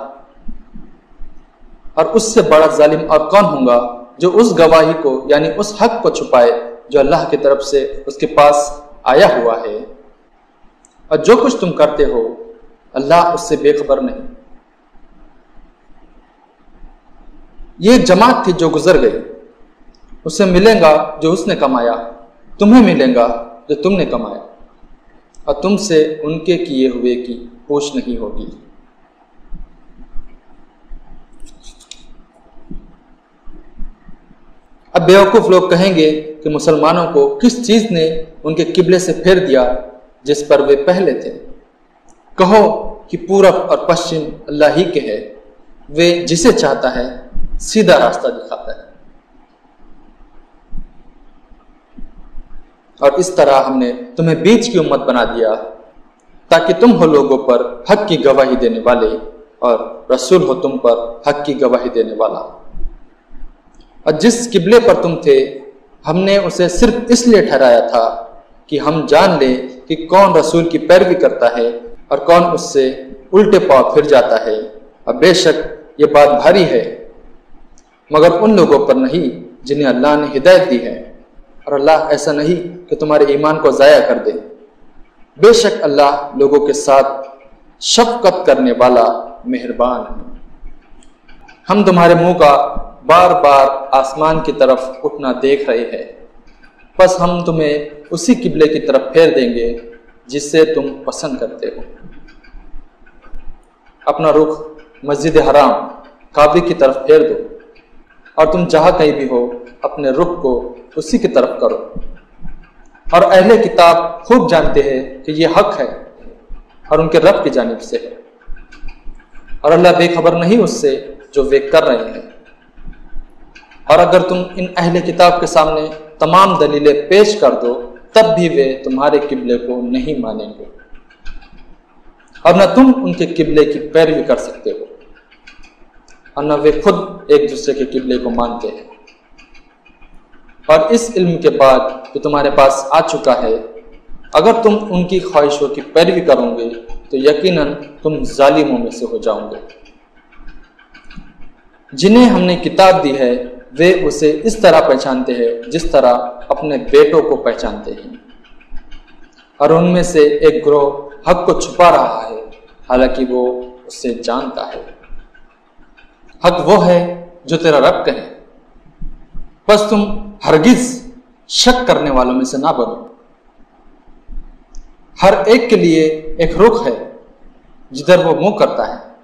Speaker 1: और उससे बड़ा जालिम और कौन होगा जो उस गवाही को, यानी उस हक को छुपाए, जो अल्लाह की तरफ़ से उसके पास आया हुआ है। और जो कुछ तुम करते हो, अल्लाह उससे बेखबर नहीं। ये जमात थी जो गुजर गई। उसे मिलेगा जो उसने कमाया, तुम्हें मिलेगा जो तुमने कमाया। और तुमसे उनके किए हुए की पूछ नहीं होगी। बेवकूफ़ लोग कहेंगे कि मुसलमानों को किस चीज़ ने उनके किबले से फेर दिया, जिस पर वे पहले थे। कहो कि पूरब और पश्चिम अल्लाह ही के है। वे जिसे चाहता है, सीधा रास्ता दिखाता है। और इस तरह हमने तुम्हें बीच की उम्मत बना दिया, ताकि तुम हो लोगों पर हक की गवाही देने वाले और रसूल हो तुम पर हक की गवाही देने वाला। और जिस किबले पर तुम थे, हमने उसे सिर्फ़ इसलिए ठहराया था कि हम जान ले कि कौन रसूल की पैरवी करता है और कौन उससे उल्टे पाव फिर जाता है। और बेशक ये बात भारी है, मगर उन लोगों पर नहीं जिन्हें अल्लाह ने हिदायत दी है। और अल्लाह ऐसा नहीं कि तुम्हारे ईमान को ज़ाया कर दे। बेशक अल्लाह लोगों के साथ शफकत करने वाला मेहरबान है। हम तुम्हारे मुँह का बार बार आसमान की तरफ़ उठना देख रहे हैं। बस हम तुम्हें उसी किबले की तरफ़ फेर देंगे, जिससे तुम पसंद करते हो। अपना रुख मस्जिद हराम, काबे की तरफ़ फेर दो, और तुम जहाँ कहीं भी हो, अपने रुख को उसी की तरफ़ करो। और अहले किताब खूब जानते हैं कि यह हक है, और उनके रब की जानब से है। और अल्लाह बेखबर नहीं उससे जो वे कर रहे हैं। और अगर तुम इन अहले किताब के सामने तमाम दलीलें पेश कर दो, तब भी वे तुम्हारे किबले को नहीं मानेंगे। और न तुम उनके किबले की पैरवी कर सकते हो, और न वे खुद एक दूसरे के किबले को मानते हैं। और इस इल्म के बाद जो तुम्हारे पास आ चुका है, अगर तुम उनकी ख्वाहिशों की पैरवी करोगे तो यकीनन तुम जालिमों में से हो जाओगे। जिन्हें हमने किताब दी है वे उसे इस तरह पहचानते हैं, जिस तरह अपने बेटों को पहचानते हैं। और उनमें से एक ग्रोह हक को छुपा रहा है, हालाँकि वो उसे जानता है। हक वो है जो तेरा रब कहे बस तुम हरगिज शक करने वालों में से ना बनो। हर एक के लिए एक रुख है, जिधर वो मुँह करता है।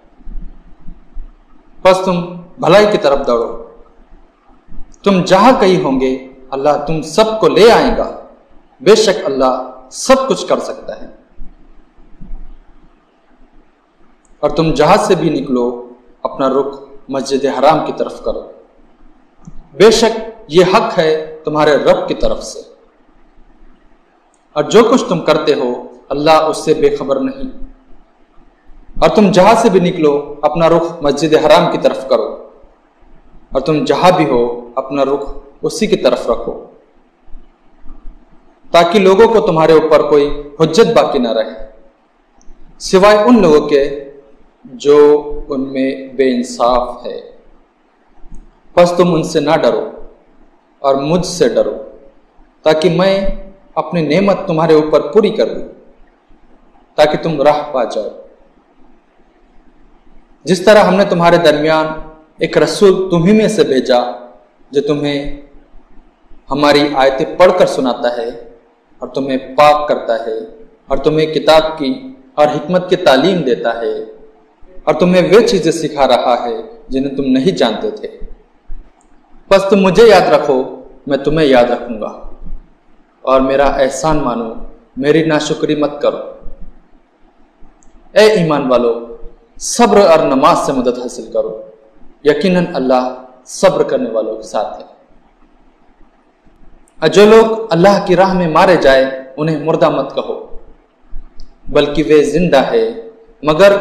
Speaker 1: बस तुम भलाई की तरफ़ दौड़ो। तुम जहाँ कहीं होंगे, अल्लाह तुम सबको ले आएगा। बेशक अल्लाह सब कुछ कर सकता है। और तुम जहाँ से भी निकलो, अपना रुख मस्जिद हराम की तरफ़ करो। बेशक ये हक है तुम्हारे रब की तरफ़ से। और जो कुछ तुम करते हो, अल्लाह उससे बेखबर नहीं। और तुम जहाँ से भी निकलो, अपना रुख मस्जिद हराम की तरफ़ करो। और तुम जहाँ भी हो अपना रुख उसी की तरफ़ रखो, ताकि लोगों को तुम्हारे ऊपर कोई हुज्जत बाकी ना रहे। सिवाय उन लोगों के जो उनमें बेइंसाफ है। बस तुम उनसे ना डरो और मुझसे डरो, ताकि मैं अपनी नेमत तुम्हारे ऊपर पूरी कर दूँ ताकि तुम राह पा जाओ। जिस तरह हमने तुम्हारे दरमियान एक रसूल तुम्ही में से भेजा जो तुम्हें हमारी आयतें पढ़कर सुनाता है और तुम्हें पाक करता है और तुम्हें किताब की और हिकमत की तालीम देता है और तुम्हें वे चीज़ें सिखा रहा है जिन्हें तुम नहीं जानते थे। बस तुम मुझे याद रखो, मैं तुम्हें याद रखूँगा। और मेरा एहसान मानो, मेरी नाशुक्री मत करो। ए ईमान वालो, सब्र और नमाज़ से मदद हासिल करो। यकीनन अल्लाह सब्र करने वालों के साथ है। जो लोग अल्लाह की राह में मारे जाए, उन्हें मुर्दा मत कहो, बल्कि वे ज़िंदा है, मगर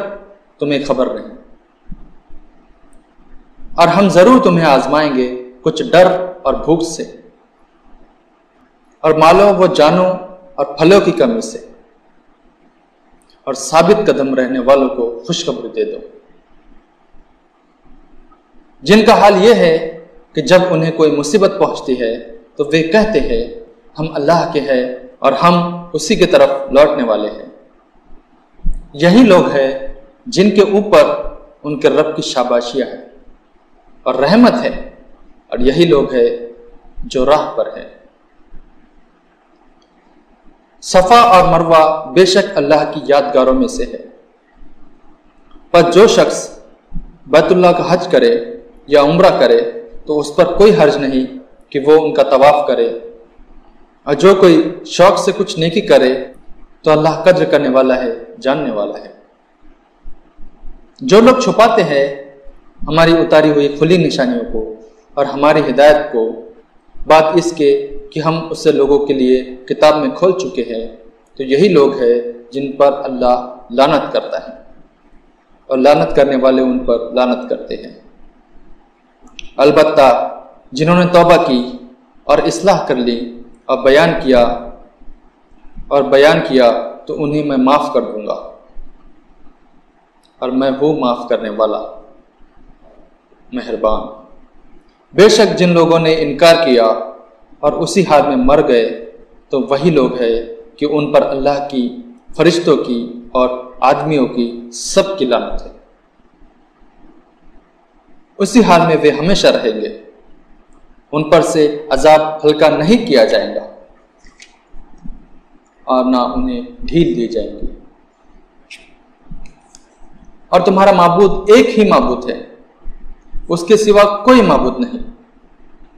Speaker 1: तुम्हें खबर नहीं। और हम ज़रूर तुम्हें आजमाएँगे कुछ डर और भूख से, और मालो वो जानो और फलों की कमी से, और साबित कदम रहने वालों को खुशखबरी दे दो। जिनका हाल यह है कि जब उन्हें कोई मुसीबत पहुँचती है तो वे कहते हैं, हम अल्लाह के हैं और हम उसी की तरफ़ लौटने वाले हैं। यही लोग हैं जिनके ऊपर उनके रब की शाबाशियाँ है और रहमत है, और यही लोग हैं जो राह पर है। सफ़ा और मरवा बेशक अल्लाह की यादगारों में से है। पर जो शख्स बैतुल्लाह का हज करे या उम्र करे तो उस पर कोई हर्ज नहीं कि वो उनका तवाफ करे। और जो कोई शौक से कुछ नेकी करे तो अल्लाह कद्र करने वाला है, जानने वाला है। जो लोग छुपाते हैं, हमारी उतारी हुई खुली निशानियों को और हमारी हिदायत को, बात इसके कि हम उससे लोगों के लिए किताब में खोल चुके हैं तो यही लोग हैं जिन पर अल्लाह लानत करता है। और लानत करने वाले उन पर लानत करते हैं। अलबत्ता जिन्होंने तोबा की और इसलाह कर ली और बयान किया और बयान किया तो उन्हें मैं माफ़ कर दूँगा और मैं हूँ माफ़ करने वाला। मेहरबान। बेशक जिन लोगों ने इनकार किया और उसी हाल में मर गए तो वही लोग हैं कि उन पर अल्लाह की, फरिश्तों की और आदमियों की सब की लानत है। उसी हाल में वे हमेशा रहेंगे। उन पर से अजाब हल्का नहीं किया जाएगा और ना उन्हें ढील दी जाएगी। और तुम्हारा माबूद एक ही माबूद है। उसके सिवा कोई माबूद नहीं।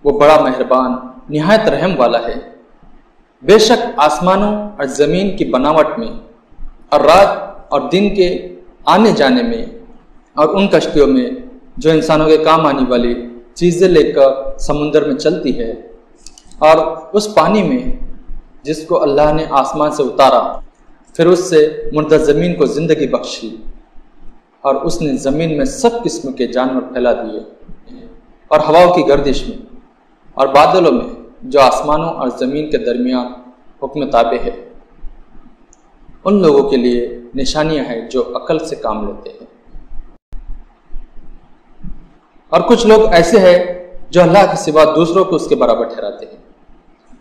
Speaker 1: वो बड़ा मेहरबान, निहायत रहम वाला है। बेशक आसमानों और ज़मीन की बनावट में और रात और दिन के आने जाने में और उन कश्तियों में जो इंसानों के काम आने वाली चीज़ें लेकर समुंदर में चलती है और उस पानी में जिसको अल्लाह ने आसमान से उतारा, फिर उससे मुर्दा ज़मीन को ज़िंदगी बख्शी और उसने ज़मीन में सब किस्म के जानवर फैला दिए और हवाओं की गर्दिश में और बादलों में जो आसमानों और ज़मीन के दरमियान हुक्म ताबे है। उन लोगों के लिए निशानियाँ हैं जो अकल से काम लेते हैं। और कुछ लोग ऐसे हैं जो अल्लाह के सिवा दूसरों को उसके बराबर ठहराते हैं।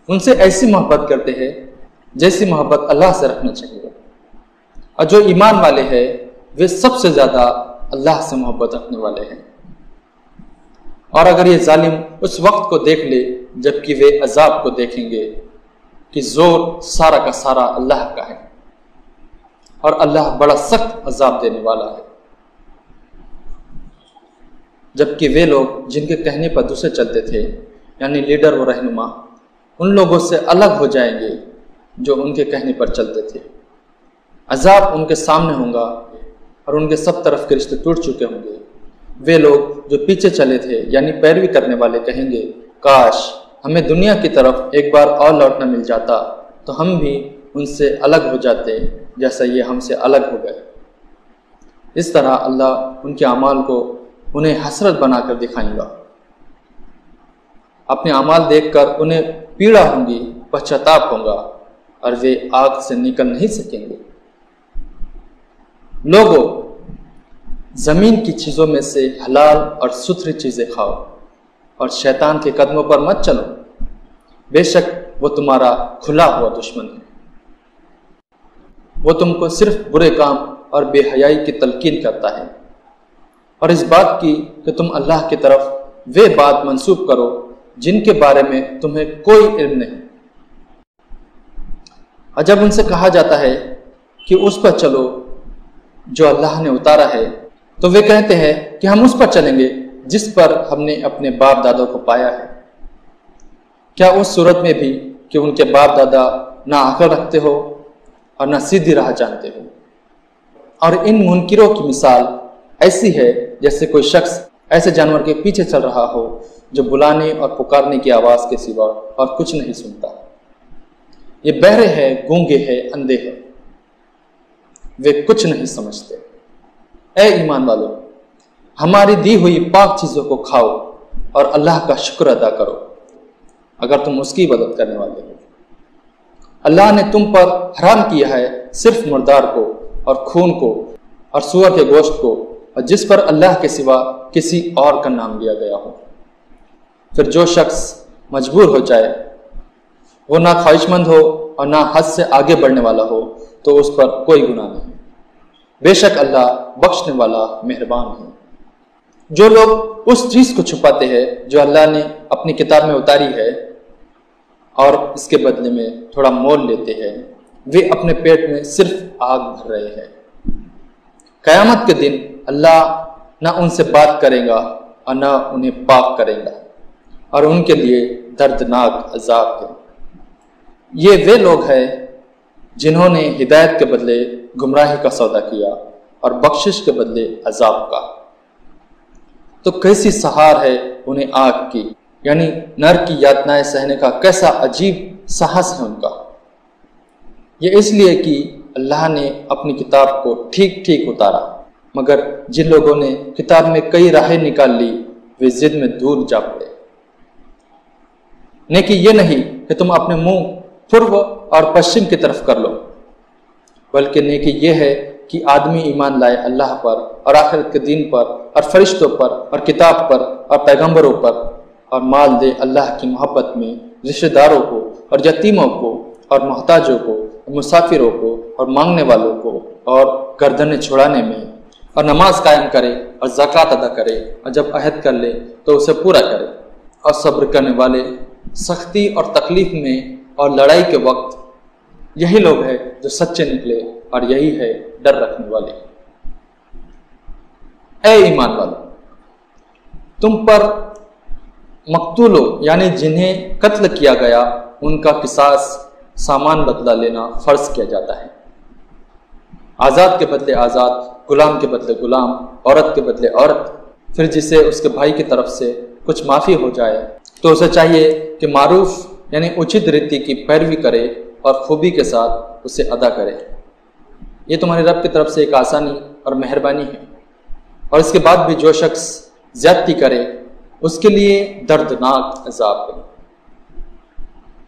Speaker 1: उनसे ऐसी मोहब्बत करते हैं जैसी मोहब्बत अल्लाह से रखना चाहिए। और जो ईमान वाले हैं, वे सबसे ज़्यादा अल्लाह से मोहब्बत रखने वाले हैं। और अगर ये जालिम उस वक्त को देख ले, जबकि वे अजाब को देखेंगे कि ज़ोर सारा का सारा अल्लाह का है और अल्लाह बड़ा सख्त अजाब देने वाला है। जबकि वे लोग जिनके कहने पर दूसरे चलते थे, यानी लीडर व रहनुमा, उन लोगों से अलग हो जाएँगे जो उनके कहने पर चलते थे। अजाब उनके सामने होगा और उनके सब तरफ़ के रिश्ते टूट चुके होंगे। वे लोग जो पीछे चले थे, यानी पैरवी करने वाले कहेंगे, काश हमें दुनिया की तरफ़ एक बार और लौटना मिल जाता तो हम भी उनसे अलग हो जाते, जैसा ये हमसे अलग हो गए। इस तरह अल्लाह उनके अमाल को उन्हें हसरत बनाकर दिखाएँगा अपने अमाल देखकर उन्हें पीड़ा होंगी, पश्चाताप होगा, और वे आग से निकल नहीं सकेंगे। लोगों, ज़मीन की चीज़ों में से हलाल और सुथरी चीज़ें खाओ, और शैतान के कदमों पर मत चलो। बेशक वो तुम्हारा खुला हुआ दुश्मन है। वो तुमको सिर्फ़ बुरे काम और बेहयाई की तलकीन करता है। और इस बात की कि तुम अल्लाह की तरफ़ वे बात मंसूब करो, जिनके बारे में तुम्हें कोई इल्म नहीं। और जब उनसे कहा जाता है कि उस पर चलो जो अल्लाह ने उतारा है तो वे कहते हैं कि हम उस पर चलेंगे जिस पर हमने अपने बाप दादा को पाया है। क्या उस सूरत में भी कि उनके बाप दादा ना आकर रखते हो और ना सीधी राह जानते हो? और इन मुनकिरों की मिसाल ऐसी है जैसे कोई शख्स ऐसे जानवर के पीछे चल रहा हो जो बुलाने और पुकारने की आवाज़ के सिवा और कुछ नहीं सुनता। ये बहरे हैं, गूँगे हैं, अंधे है। वे कुछ नहीं समझते। ए ईमान वालों, हमारी दी हुई पाक चीज़ों को खाओ और अल्लाह का शुक्र अदा करो, अगर तुम उसकी मदद करने वाले हो। अल्लाह ने तुम पर हराम किया है सिर्फ़ मुर्दार को और खून को और सुअर के गोश्त को। और जिस पर अल्लाह के सिवा किसी और का नाम लिया गया हो। फिर जो शख्स मजबूर हो जाए, वो ना ख्वाहिशमंद हो और ना हद से आगे बढ़ने वाला हो तो उस पर कोई गुना नहीं। बेशक अल्लाह बख्शने वाला मेहरबान है। जो लोग उस चीज़ को छुपाते हैं जो अल्लाह ने अपनी किताब में उतारी है और इसके बदले में थोड़ा मोल लेते हैं, वे अपने पेट में सिर्फ़ आग भर रहे हैं। कयामत के दिन अल्लाह ना उनसे बात करेगा और ना उन्हें पाक करेगा और उनके लिए दर्दनाक अजाब है। ये वे लोग हैं जिन्होंने हिदायत के बदले गुमराही का सौदा किया और बख्शिश के बदले अजाब का। तो कैसी सहार है उन्हें आग की? यानी नर की यातनाएँ सहने का कैसा अजीब साहस है उनका? ये इसलिए कि अल्लाह ने अपनी किताब को ठीक ठीक उतारा। मगर जिन लोगों ने किताब में कई राहें निकाल ली, वे जिद में दूर जा पड़े। नेकी ये नहीं कि तुम अपने मुँह पूर्व और पश्चिम की तरफ़ कर लो, बल्कि नेकी यह है कि आदमी ईमान लाए अल्लाह पर और आखिरत के दिन पर और फरिश्तों पर और किताब पर और पैगंबरों पर और माल दे अल्लाह की मोहब्बत में रिश्तेदारों को और यतीमों को और मोहताजों को। मुसाफिरों को और मांगने वालों को और गर्दने छुड़ाने में और नमाज़ कायम करे और जक़ात अदा करे और जब अहद कर ले तो उसे पूरा करे और सब्र करने वाले, सख्ती और तकलीफ़ में और लड़ाई के वक्त यही लोग हैं जो सच्चे निकले और यही है डर रखने वाले। ए ईमान वालो, तुम पर मकतूलो, यानी जिन्हें कत्ल किया गया, उनका किसास सामान बदला लेना फ़र्ज़ किया जाता है। आज़ाद के बदले आज़ाद, गुलाम के बदले गुलाम, औरत के बदले औरत, फिर जिसे उसके भाई की तरफ़ से कुछ माफ़ी हो जाए तो उसे चाहिए कि मारूफ, यानी उचित रीति की पैरवी करे और खूबी के साथ उसे अदा करे। ये तुम्हारे रब की तरफ़ से एक आसानी और मेहरबानी है। और इसके बाद भी जो शख्स ज्यादती करे, उसके लिए दर्दनाक अजाब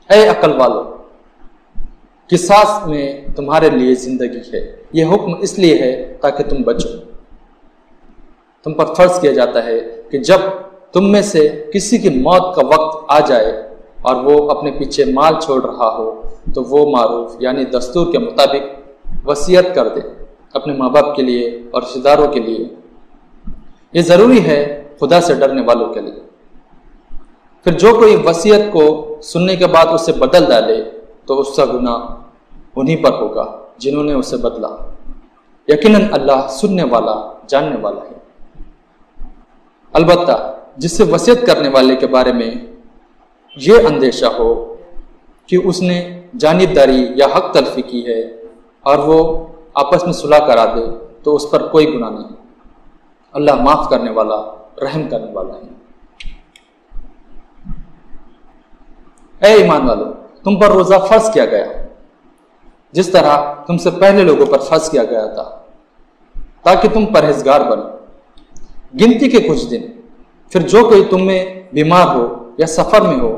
Speaker 1: है। अकल वालो किसास में तुम्हारे लिए ज़िंदगी है। यह हुक्म इसलिए है ताकि तुम बचो। तुम पर फ़र्ज़ किया जाता है कि जब तुम में से किसी की मौत का वक्त आ जाए और वो अपने पीछे माल छोड़ रहा हो तो वो मारूफ, यानी दस्तूर के मुताबिक वसीयत कर दे अपने माँ बाप के लिए और रिश्तेदारों के लिए। ये ज़रूरी है खुदा से डरने वालों के लिए। फिर जो कोई वसीयत को सुनने के बाद उसे बदल डाले तो उसका गुना उन्हीं पर होगा जिन्होंने उसे बदला। यकीनन अल्लाह सुनने वाला, जानने वाला है। अलबत्ता जिससे वसीयत करने वाले के बारे में ये अंदेशा हो कि उसने जानबदारी या हक तलफी की है और वो आपस में सुलह करा दे तो उस पर कोई गुना नहीं। अल्लाह माफ़ करने वाला, रहम करने वाला है। ए ईमान वालों, तुम पर रोजा फ़र्ज़ किया गया। जिस तरह तुमसे पहले लोगों पर फ़र्ज़ किया गया था, ताकि तुम परहेजगार बनो। गिनती के कुछ दिन, फिर जो कोई तुम में बीमार हो या सफ़र में हो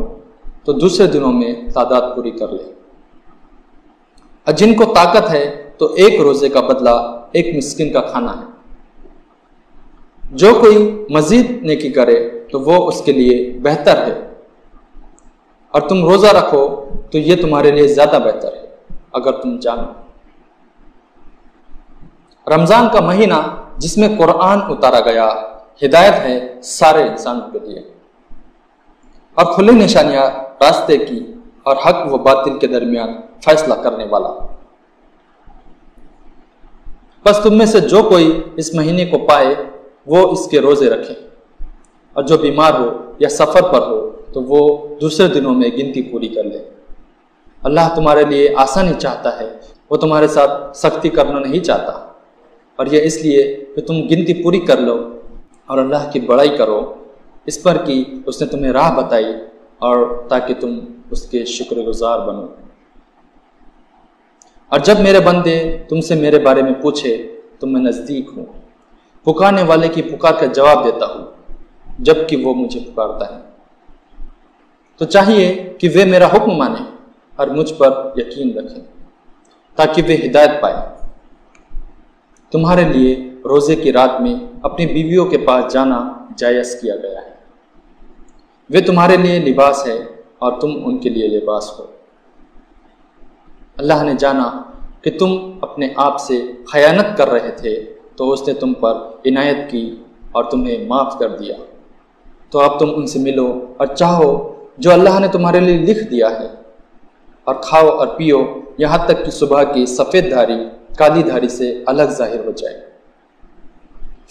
Speaker 1: तो दूसरे दिनों में तादाद पूरी कर ले। और जिनको ताकत है तो एक रोज़े का बदला एक मिस्किन का खाना है। जो कोई मजीद नेकी करे तो वो उसके लिए बेहतर है। और तुम रोजा रखो तो ये तुम्हारे लिए ज़्यादा बेहतर है। अगर तुम जानो। रमज़ान का महीना जिसमें कुरान उतारा गया, हिदायत है सारे इंसानों के लिए। और खुली निशानियाँ रास्ते की और हक व बातिल के दरमियान फैसला करने वाला। बस तुम में से जो कोई इस महीने को पाए, वो इसके रोज़े रखे। और जो बीमार हो या सफ़र पर हो तो वो दूसरे दिनों में गिनती पूरी कर ले। अल्लाह तुम्हारे लिए आसानी चाहता है, वो तुम्हारे साथ सख्ती करना नहीं चाहता। और यह इसलिए कि तुम गिनती पूरी कर लो और अल्लाह की बड़ाई करो, इस पर कि उसने तुम्हें राह बताई और ताकि तुम उसके शुक्रगुजार बनो। और जब मेरे बंदे तुमसे मेरे बारे में पूछे तो मैं नज़दीक हूँ। पुकारने वाले की पुकार का जवाब देता हूँ, जबकि वो मुझे पुकारता है। तो चाहिए कि वे मेरा हुक्म माने। और मुझ पर यकीन रखें, ताकि वे हिदायत पाए। तुम्हारे लिए रोज़े की रात में अपनी बीवियों के पास जाना जायज़ किया गया है। वे तुम्हारे लिए लिबास है और तुम उनके लिए लिबास हो। अल्लाह ने जाना कि तुम अपने आप से खयानत कर रहे थे तो उसने तुम पर इनायत की और तुम्हें माफ़ कर दिया। तो अब तुम उनसे मिलो और चाहो जो अल्लाह ने तुम्हारे लिए लिख दिया है। और खाओ और पियो, यहाँ तक कि सुबह की सफ़ेद धारी, काली धारी से अलग ज़ाहिर हो जाए।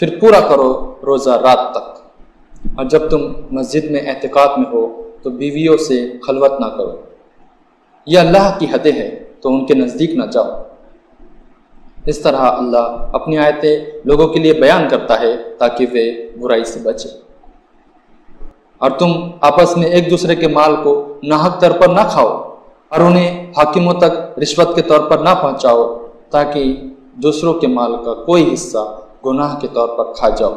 Speaker 1: फिर पूरा करो रोज़ा रात तक। और जब तुम मस्जिद में एहतिकात में हो तो बीवियों से खलवत ना करो। यह अल्लाह की हदें हैं तो उनके नज़दीक ना जाओ। इस तरह अल्लाह अपनी आयतें लोगों के लिए बयान करता है, ताकि वे बुराई से बचे। और तुम आपस में एक दूसरे के माल को नाहक तौर पर ना खाओ। और उन्हें हाकिमों तक रिश्वत के तौर पर ना पहुंचाओ, ताकि दूसरों के माल का कोई हिस्सा गुनाह के तौर पर खा जाओ।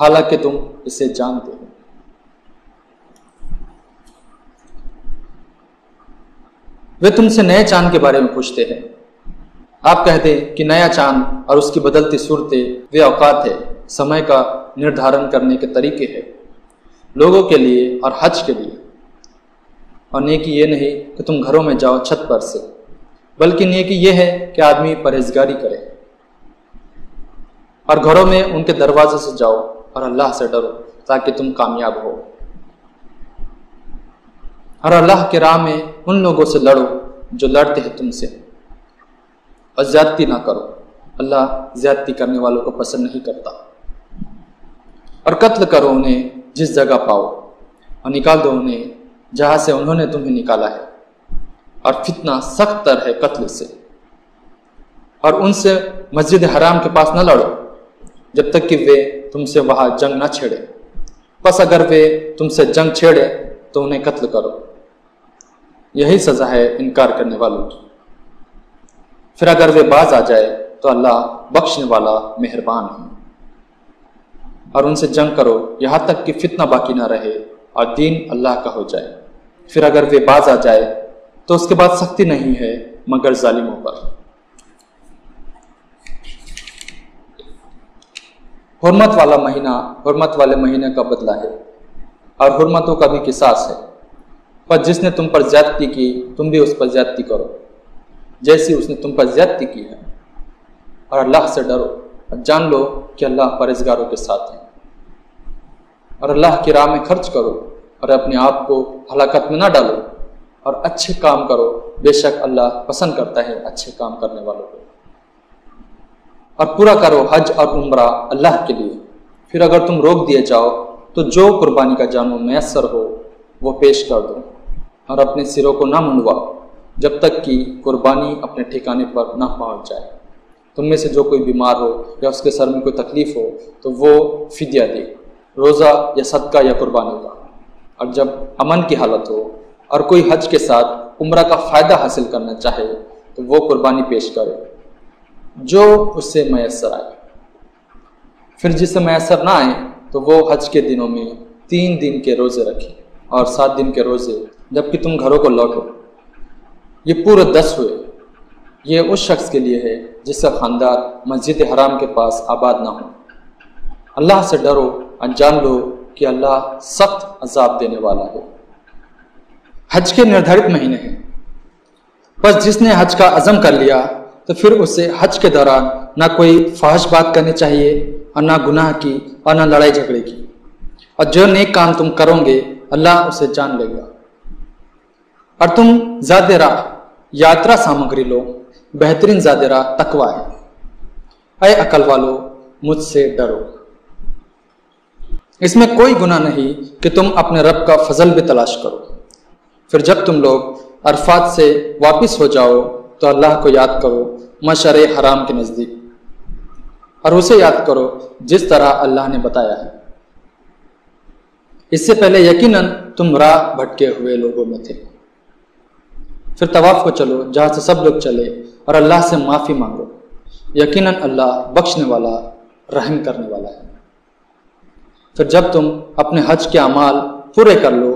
Speaker 1: हालाँकि तुम इसे जानते हो। वे तुमसे नए चाँद के बारे में पूछते हैं। आप कहते कि नया चाँद और उसकी बदलती सूरतें वे औकात है, समय का निर्धारण करने के तरीके हैं। लोगों के लिए और हज के लिए। और नेकी ये नहीं कि तुम घरों में जाओ छत पर से, बल्कि नेकी ये है कि आदमी परहेजगारी करे। और घरों में उनके दरवाजे से जाओ और अल्लाह से डरो ताकि तुम कामयाब हो। और अल्लाह के राह में उन लोगों से लड़ो जो लड़ते हैं तुमसे। और ज्यादती ना करो। अल्लाह ज्यादती करने वालों को पसंद नहीं करता। और कत्ल करो उन्हें जिस जगह पाओ और निकाल दो उन्हें जहाँ से उन्होंने तुम्हें निकाला है। और फितना सख्त तर है कत्ल से। और उनसे मस्जिद हराम के पास न लड़ो, जब तक कि वे तुमसे वहाँ जंग न छेड़े। बस अगर वे तुमसे जंग छेड़े तो उन्हें कत्ल करो। यही सजा है इनकार करने वालों की। फिर अगर वे बाज आ जाए तो अल्लाह बख्शने वाला मेहरबान है। और उनसे जंग करो, यहाँ तक कि फितना बाकी ना रहे और दीन अल्लाह का हो जाए। फिर अगर वे बाज आ जाए तो उसके बाद सख्ती नहीं है मगर जालिमों पर। हुरमत वाला महीना हुरमत वाले महीने का बदला है और हुरमतों का भी किसास है। पर जिसने तुम पर ज्यादती की, तुम भी उस पर ज्यादती करो। जैसी उसने तुम पर ज्यादती की है। और अल्लाह से डरो। और जान लो कि अल्लाह परहेजगारों के साथ है। और अल्लाह की राह में खर्च करो और अपने आप को हलाकत में ना डालो और अच्छे काम करो। बेशक अल्लाह पसंद करता है अच्छे काम करने वालों को। और पूरा करो हज और उम्र अल्लाह के लिए। फिर अगर तुम रोक दिए जाओ तो जो कुर्बानी का जानवर मैसर हो, वो पेश कर दो और अपने सिरों को ना मुंडवाओ, जब तक कि कुर्बानी अपने ठिकाने पर ना पहुँच जाए। तुम में से जो कोई बीमार हो या उसके सर में कोई तकलीफ़ हो तो वो फिदिया दे। रोज़ा या सदका या कुर्बानी का और जब अमन की हालत हो और कोई हज के साथ उम्र का फ़ायदा हासिल करना चाहे तो वो कुर्बानी पेश करे, जो उससे मैसर आए। फिर जिससे मैसर ना आए तो वो हज के दिनों में तीन दिन के रोज़े रखें और सात दिन के रोज़े, जबकि तुम घरों को लौटो। ये पूरे दस हुए। ये उस शख्स के लिए है जिसका खानदार मस्जिद हराम के पास आबाद ना हो। अल्लाह से डरो और जान लो कि अल्लाह सख्त अजाब देने वाला है। हज के निर्धारित महीने हैं। बस जिसने हज का अज़म कर लिया तो फिर उसे हज के दौरान ना कोई फहश बात करनी चाहिए, और ना गुनाह की, और ना लड़ाई झगड़े की। और जो नेक काम तुम करोगे, अल्लाह उसे जान लेगा। और तुम ज़्यादा राह यात्रा सामग्री लो, बेहतरीन जादेरा तकवा है। अय अकल वालो, मुझसे डरो। इसमें कोई गुना नहीं कि तुम अपने रब का फजल भी तलाश करो। फिर जब तुम लोग अरफात से वापस हो जाओ तो अल्लाह को याद करो, मशर हराम के नज़दीक। और उसे याद करो, जिस तरह अल्लाह ने बताया है। इससे पहले यकीनन तुम राह भटके हुए लोगों में थे। फिर तवाफ को चलो, जहाँ से सब लोग चले, और अल्लाह से माफ़ी मांगो। यकीनन अल्लाह बख्शने वाला, रहम करने वाला है। फिर जब तुम अपने हज के अमाल पूरे कर लो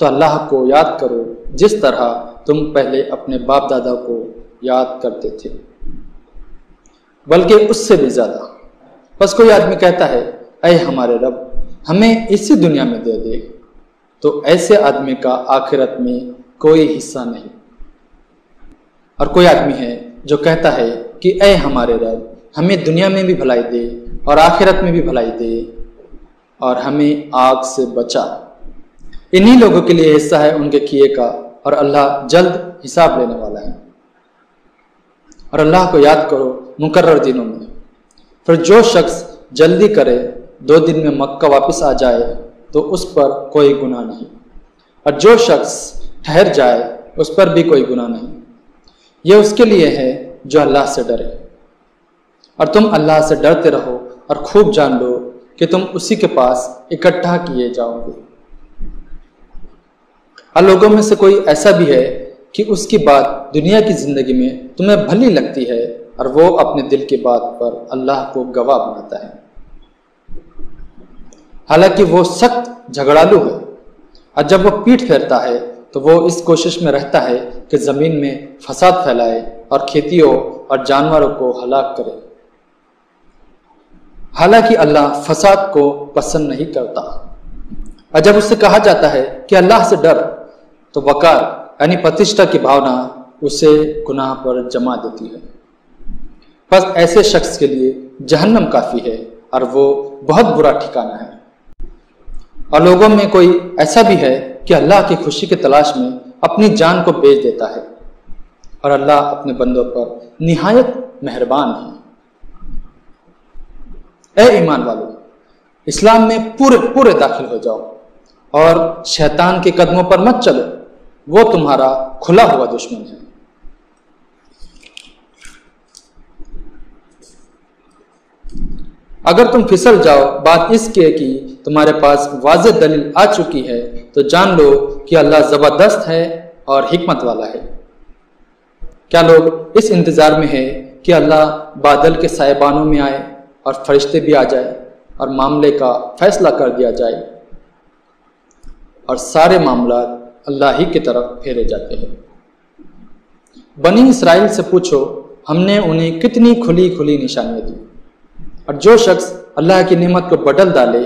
Speaker 1: तो अल्लाह को याद करो, जिस तरह तुम पहले अपने बाप दादा को याद करते थे। बल्कि उससे भी ज़्यादा। बस कोई आदमी कहता है अय हमारे रब, हमें इसी दुनिया में दे दे। तो ऐसे आदमी का आखिरत में कोई हिस्सा नहीं। और कोई आदमी है, जो कहता है कि अय हमारे रब, हमें दुनिया में भी भलाई दे और आखिरत में भी भलाई दे। और हमें आग से बचा। इन्हीं लोगों के लिए हिस्सा है, उनके किए का, और अल्लाह जल्द हिसाब लेने वाला है। और अल्लाह को याद करो मुकर्र दिनों में। फिर जो शख्स जल्दी करे, दो दिन में मक्का वापस आ जाए तो उस पर कोई गुनाह नहीं। और जो शख्स ठहर जाए, उस पर भी कोई गुनाह नहीं। यह उसके लिए है जो अल्लाह से डरे। और तुम अल्लाह से डरते रहो और खूब जान लो कि तुम उसी के पास इकट्ठा किए जाओगे। और लोगों में से कोई ऐसा भी है कि उसकी बात दुनिया की ज़िंदगी में तुम्हें भली लगती है और वो अपने दिल की बात पर अल्लाह को गवाह बनाता है। हालाँकि वो सख्त झगड़ालू है और जब वो पीठ फेरता है तो वो इस कोशिश में रहता है कि ज़मीन में फसाद फैलाए और खेतियों और जानवरों को हलाक करे। हालाँकि अल्लाह फसाद को पसंद नहीं करता। और जब उससे कहा जाता है कि अल्लाह से डर तो वकार, यानी प्रतिष्ठा की भावना, उसे गुनाह पर जमा देती है। बस ऐसे शख्स के लिए जहन्नम काफ़ी है और वो बहुत बुरा ठिकाना है। और लोगों में कोई ऐसा भी है कि अल्लाह की खुशी की तलाश में अपनी जान को बेच देता है और अल्लाह अपने बंदों पर निहायत मेहरबान है। ए ईमान वालों इस्लाम में पूरे पूरे दाखिल हो जाओ और शैतान के कदमों पर मत चलो। वो तुम्हारा खुला हुआ दुश्मन है। अगर तुम फिसल जाओ, बात इसके कि तुम्हारे पास वाज दलील आ चुकी है तो जान लो कि अल्लाह ज़बरदस्त है और हिकमत वाला है। क्या लोग इस इंतज़ार में है कि अल्लाह बादल के साहिबानों में आए? और फरिश्ते भी आ जाए और मामले का फैसला कर दिया जाए। और सारे मामला अल्लाह ही की तरफ़ फेरे जाते हैं। बनी इसराइल से पूछो, हमने उन्हें कितनी खुली खुली निशानियाँ दी? और जो शख्स अल्लाह की नेमत को बदल डाले,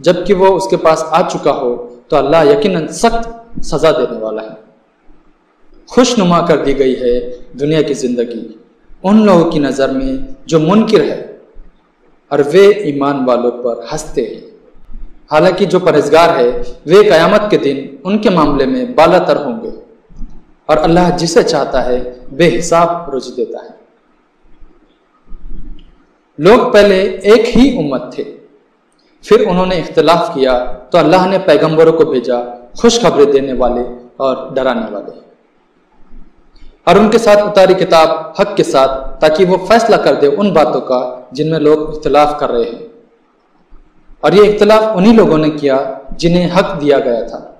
Speaker 1: जबकि वो उसके पास आ चुका हो तो अल्लाह यकीनन सख्त सजा देने वाला है। खुशनुमा कर दी गई है दुनिया की ज़िंदगी। उन लोगों की नज़र में जो मुनकिर है और वे ईमान वालों पर हँसते हैं। हालाँकि जो परहेजगार है, वे कयामत के दिन उनके मामले में बालातर होंगे और अल्लाह जिसे चाहता है, बेहिसाब रुझ देता है। लोग पहले एक ही उम्मत थे। फिर उन्होंने इख्तलाफ किया तो अल्लाह ने पैगंबरों को भेजा, खुशखबरें देने वाले और डराने वाले। और उनके साथ उतारी किताब हक के साथ, ताकि वो फैसला कर दे उन बातों का जिनमें लोग इख्तलाफ कर रहे हैं। और ये इख्तलाफ उन्हीं लोगों ने किया जिन्हें हक दिया गया था।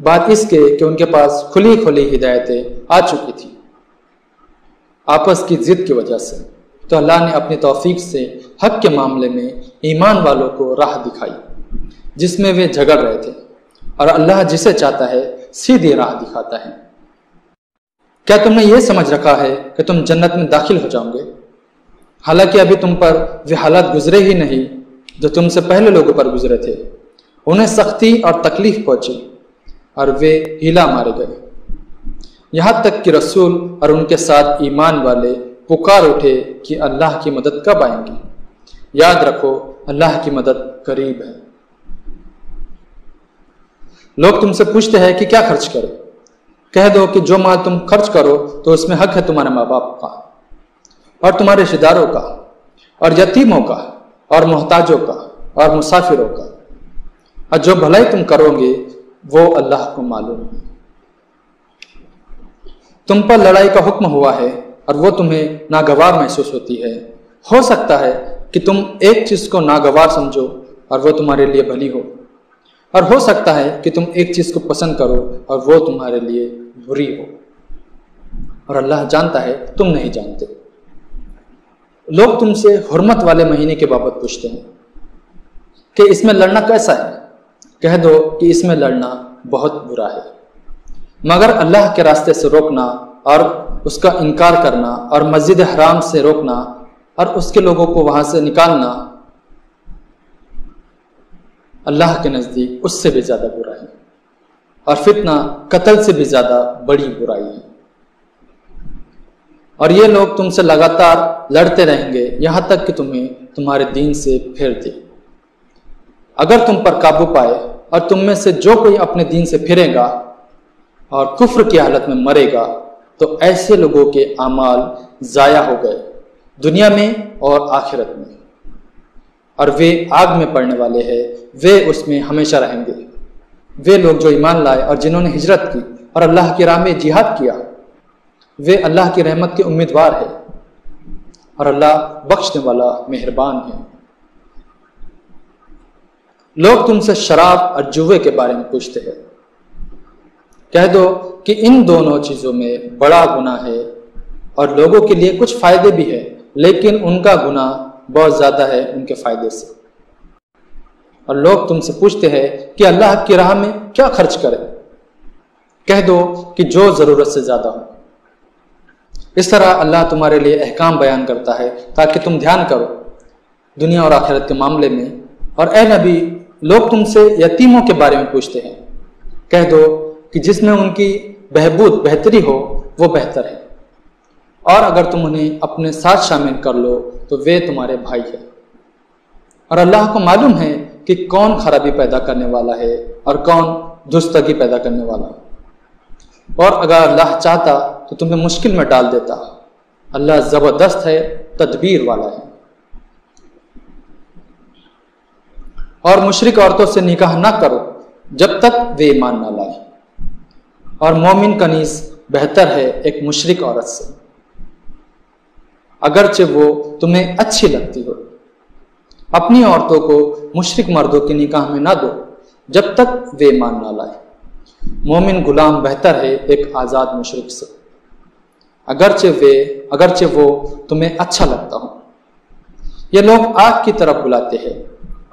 Speaker 1: बात इसके कि उनके पास खुली खुली हिदायतें आ चुकी थी। आपस की जिद की वजह से तो अल्लाह ने अपनी तौफीक से हक के मामले में ईमान वालों को राह दिखाई, जिसमें वे झगड़ रहे थे। और अल्लाह जिसे चाहता है, सीधी राह दिखाता है। क्या तुमने ये समझ रखा है कि तुम जन्नत में दाखिल हो जाओगे? हालाँकि अभी तुम पर वे हालात गुजरे ही नहीं, जो तुमसे पहले लोगों पर गुजरे थे। उन्हें सख्ती और तकलीफ़ पहुँची और वे हीला मारे गए। यहाँ तक कि रसूल और उनके साथ ईमान वाले पुकार उठे कि अल्लाह की मदद कब आएँगी। याद रखो, अल्लाह की मदद करीब है। लोग तुमसे पूछते हैं कि क्या खर्च करें? कह दो कि जो माल तुम खर्च करो तो उसमें हक है तुम्हारे माँ बाप का और तुम्हारे रिश्तेदारों का और यतीमों का और मोहताजों का और मुसाफिरों का। और जो भलाई तुम करोगे, वो अल्लाह को मालूम है। तुम पर लड़ाई का हुक्म हुआ है और वो तुम्हें नागवार महसूस होती है। हो सकता है कि तुम एक चीज़ को नागवार समझो और वो तुम्हारे लिए भली हो। और हो सकता है कि तुम एक चीज़ को पसंद करो और वो तुम्हारे लिए बुरी हो। और अल्लाह जानता है, तुम नहीं जानते। लोग तुमसे हुरमत वाले महीने के बाबत पूछते हैं कि इसमें लड़ना कैसा है? कह दो कि इसमें लड़ना बहुत बुरा है। मगर अल्लाह के रास्ते से रोकना और उसका इनकार करना और मस्जिद हराम से रोकना और उसके लोगों को वहाँ से निकालना अल्लाह के नज़दीक उससे भी ज़्यादा बुरा है। और फितना कत्ल से भी ज़्यादा बड़ी बुराई। है और ये लोग तुमसे लगातार लड़ते रहेंगे, यहाँ तक कि तुम्हें तुम्हारे दीन से फेर दे। अगर तुम पर काबू पाए और तुम में से जो कोई अपने दीन से फिरेगा और कुफ्र की हालत में मरेगा तो ऐसे लोगों के अमाल ज़ाया हो गए, दुनिया में और आखिरत में। और वे आग में पड़ने वाले हैं, वे उसमें हमेशा रहेंगे। वे लोग जो ईमान लाए और जिन्होंने हिजरत की और अल्लाह की राह में जिहाद किया, वे अल्लाह की रहमत के उम्मीदवार है और अल्लाह बख्शने वाला मेहरबान है। लोग तुमसे शराब और जुए के बारे में पूछते हैं। कह दो कि इन दोनों चीज़ों में बड़ा गुना है और लोगों के लिए कुछ फ़ायदे भी है, लेकिन उनका गुना बहुत ज़्यादा है उनके फ़ायदे से। और लोग तुमसे पूछते हैं कि अल्लाह की राह में क्या खर्च करें। कह दो कि जो ज़रूरत से ज़्यादा हो। इस तरह अल्लाह तुम्हारे लिए अहकाम बयान करता है ताकि तुम ध्यान करो दुनिया और आखिरत के मामले में। और ए नबी, लोग तुमसे यतीमों के बारे में पूछते हैं। कह दो कि जिसमें उनकी बहबूद बेहतरी हो, वो बेहतर है। और अगर तुम उन्हें अपने साथ शामिल कर लो तो वे तुम्हारे भाई है। और अल्लाह को मालूम है कि कौन खराबी पैदा करने वाला है और कौन दुस्तगी पैदा करने वाला है। और अगर अल्लाह चाहता तो तुम्हें मुश्किल में डाल देता। अल्लाह ज़बरदस्त है, तदबीर वाला है। और मुशरक औरतों से निकाह ना करो जब तक वे ईमान ना लाए। और मोमिन कनीज बेहतर है एक मुशरक औरत से। अगरचे वो तुम्हें अच्छी लगती हो। अपनी औरतों को मुशरक मर्दों के निकाह में ना दो, जब तक वे मान ना लाए। मोमिन गुलाम बेहतर है एक आज़ाद मुशरक से। अगरचे वे, अगरचे वो तुम्हें अच्छा लगता हो। ये लोग आग की तरफ़ बुलाते हैं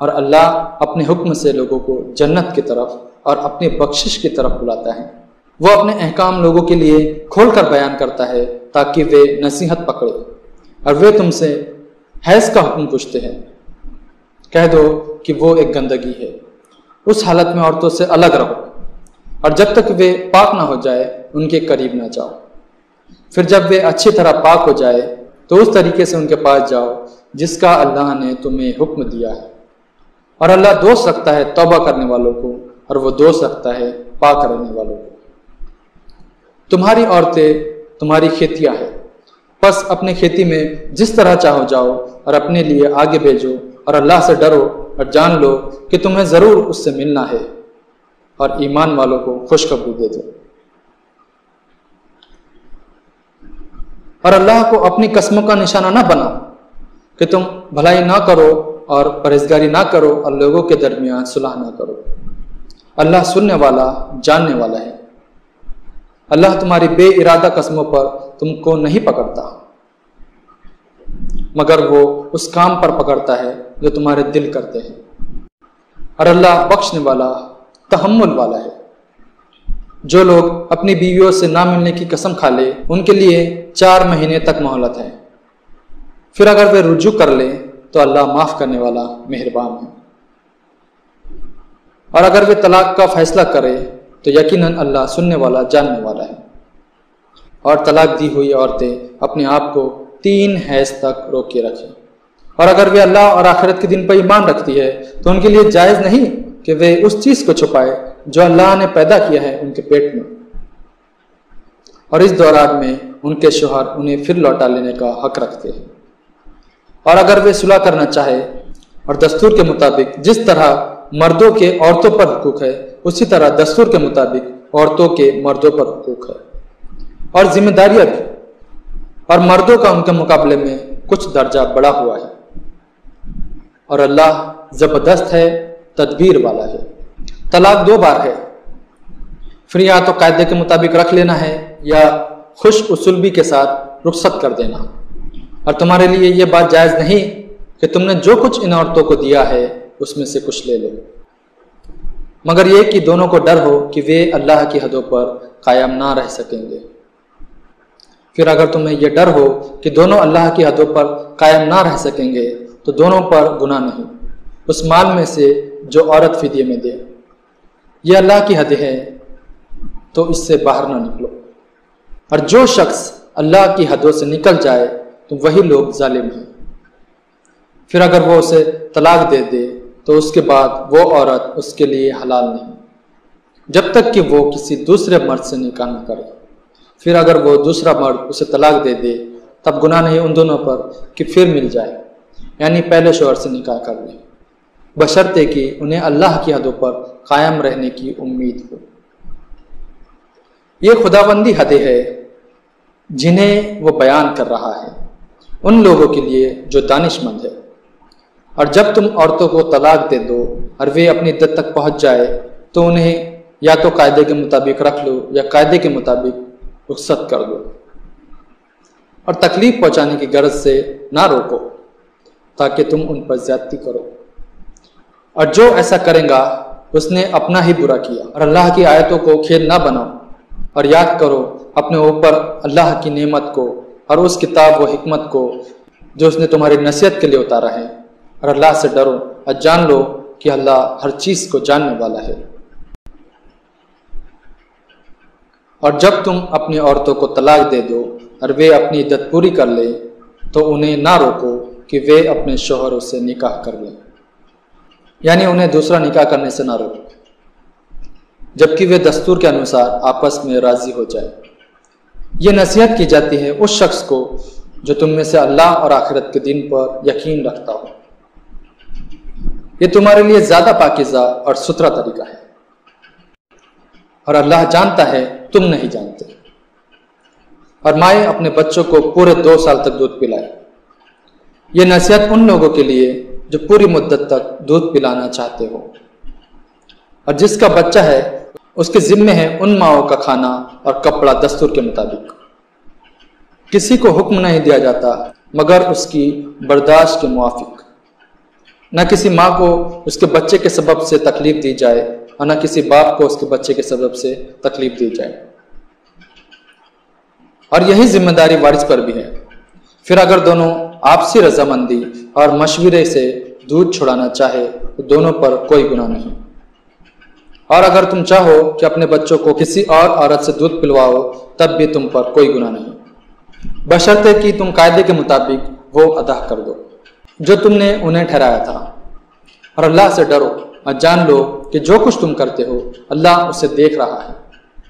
Speaker 1: और अल्लाह अपने हुक्म से लोगों को जन्नत की तरफ़ और अपनी बख्शिश की तरफ़ बुलाता है। वो अपने अहकाम लोगों के लिए खोल कर बयान करता है ताकि वे नसीहत पकड़े और वे तुमसे हैज़ का हुक्म पूछते हैं। कह दो कि वो एक गंदगी है। उस हालत में औरतों से अलग रहो और जब तक वे पाक ना हो जाए, उनके करीब ना जाओ। फिर जब वे अच्छी तरह पाक हो जाए तो उस तरीके से उनके पास जाओ, जिसका अल्लाह ने तुम्हें हुक्म दिया है। और अल्लाह दोष रखता है तौबा करने वालों को, और वो दोष रखता है पाक रहने वालों को। तुम्हारी औरतें तुम्हारी खेतियाँ हैं। बस अपने खेती में जिस तरह चाहो जाओ और अपने लिए आगे भेजो और अल्लाह से डरो और जान लो कि तुम्हें ज़रूर उससे मिलना है और ईमान वालों को खुशखबरी दे दो। और अल्लाह को अपनी कस्मों का निशाना ना बनाओ कि तुम भलाई ना करो और परहेजगारी ना करो और लोगों के दरमियान सुलह ना करो। अल्लाह सुनने वाला, जानने वाला है। अल्लाह तुम्हारी बे इरादा कस्मों पर तुमको नहीं पकड़ता। मगर वो उस काम पर पकड़ता है जो तुम्हारे दिल करते हैं। और अल्लाह बख्शने वाला तहमुल वाला है। जो लोग अपनी बीवियों से ना मिलने की कसम खा ले, उनके लिए चार महीने तक मोहलत है। फिर अगर वे रुजू कर ले तो अल्लाह माफ़ करने वाला मेहरबान है। और अगर वे तलाक का फैसला करे तो यकीनन अल्लाह सुनने वाला, जानने वाला है। और तलाक दी हुई औरतें अपने आप को तीन हैज़ तक रोक के रखें। और अगर वे अल्लाह और आखिरत के दिन पर ईमान रखती है तो उनके लिए जायज़ नहीं कि वे उस चीज़ को छुपाए जो अल्लाह ने पैदा किया है उनके पेट में। और इस दौरान में उनके शोहर उन्हें फिर लौटा लेने का हक रखते हैं। और अगर वे सुलह करना चाहे और दस्तूर के मुताबिक जिस तरह मर्दों के औरतों पर हकूक है, उसी तरह दस्तूर के मुताबिक औरतों के मर्दों पर हकूक है। और जिम्मेदारियाँ भी और मर्दों का उनके मुकाबले में कुछ दर्जा बड़ा हुआ है। और अल्लाह ज़बरदस्त है, तदबीर वाला है। तलाक दो बार है। फिर या तो कायदे के मुताबिक रख लेना है, या खुश उसूलबी के साथ रुख्सत कर देना। और तुम्हारे लिए यह बात जायज़ नहीं कि तुमने जो कुछ इन औरतों को दिया है, उसमें से कुछ ले लो। मगर यह कि दोनों को डर हो कि वे अल्लाह की हदों पर कायम ना रह सकेंगे। फिर अगर तुम्हें यह डर हो कि दोनों अल्लाह की हदों पर कायम ना रह सकेंगे तो दोनों पर गुना नहीं। उस माल में से जो औरत फिदिये में दे। यह अल्लाह की हद है तो इससे बाहर ना निकलो। और जो शख्स अल्लाह की हदों से निकल जाए तो वही लोग जालिम हैं। फिर अगर वो उसे तलाक दे दे तो उसके बाद वो औरत उसके लिए हलाल नहीं। जब तक कि वो किसी दूसरे मर्द से निकाह न करे। फिर अगर वो दूसरा मर्द उसे तलाक दे दे, तब गुनाह नहीं उन दोनों पर कि फिर मिल जाए। यानी पहले शोहर से निकाह कर ले। बशर्ते कि उन्हें अल्लाह की हदों पर कायम रहने की उम्मीद हो। ये खुदाबंदी हदें है जिन्हें वो बयान कर रहा है। उन लोगों के लिए जो दानिशमंद है। और जब तुम औरतों को तलाक दे दो और वे अपनी इद्दत तक पहुँच जाए तो उन्हें या तो कायदे के मुताबिक रख लो या कायदे के मुताबिक रुख्सत कर दो। और तकलीफ़ पहुँचाने की गरज से ना रोको, ताकि तुम उन पर ज्यादती करो। और जो ऐसा करेगा, उसने अपना ही बुरा किया। और अल्लाह की आयतों को खेल ना बनाओ, और याद करो, अपने ऊपर अल्लाह की नेमत को और उस किताब व हिकमत को, जो उसने तुम्हारी नसीहत के लिए उतारा है। और अल्लाह से डरो, और जान लो कि अल्लाह हर चीज़ को जानने वाला है। और जब तुम अपनी औरतों को तलाक दे दो और वे अपनी इद्दत पूरी कर ले तो उन्हें ना रोको कि वे अपने शोहरों से निकाह कर लें। यानी उन्हें दूसरा निकाह करने से ना रोको, जबकि वे दस्तूर के अनुसार आपस में राज़ी हो जाए। ये नसीहत की जाती है उस शख्स को जो तुम में से अल्लाह और आखिरत के दिन पर यकीन रखता हो। ये तुम्हारे लिए ज़्यादा पाकिजा और सुथरा तरीका है। और अल्लाह जानता है, तुम नहीं जानते। और माए अपने बच्चों को पूरे दो साल तक दूध पिलाए। यह नसीहत उन लोगों के लिए जो पूरी मुद्दत तक दूध पिलाना चाहते हो। और जिसका बच्चा है, उसके जिम्मे है उन माओ का खाना और कपड़ा दस्तूर के मुताबिक। किसी को हुक्म नहीं दिया जाता, मगर उसकी बर्दाश्त के मुआफिक। न किसी माँ को उसके बच्चे के सबब से तकलीफ़ दी जाए और न किसी बाप को उसके बच्चे के सबब से तकलीफ़ दी जाए। और यही ज़िम्मेदारी वारिस पर भी है। फिर अगर दोनों आपसी रजामंदी और मशवरे से दूध छुड़ाना चाहे तो दोनों पर कोई गुना नहीं। और अगर तुम चाहो कि अपने बच्चों को किसी और औरत से दूध पिलवाओ, तब भी तुम पर कोई गुना नहीं। बशर्ते कि तुम कायदे के मुताबिक वो अदा कर दो, जो तुमने उन्हें ठहराया था। और अल्लाह से डरो। और जान लो कि जो कुछ तुम करते हो, अल्लाह उसे देख रहा है।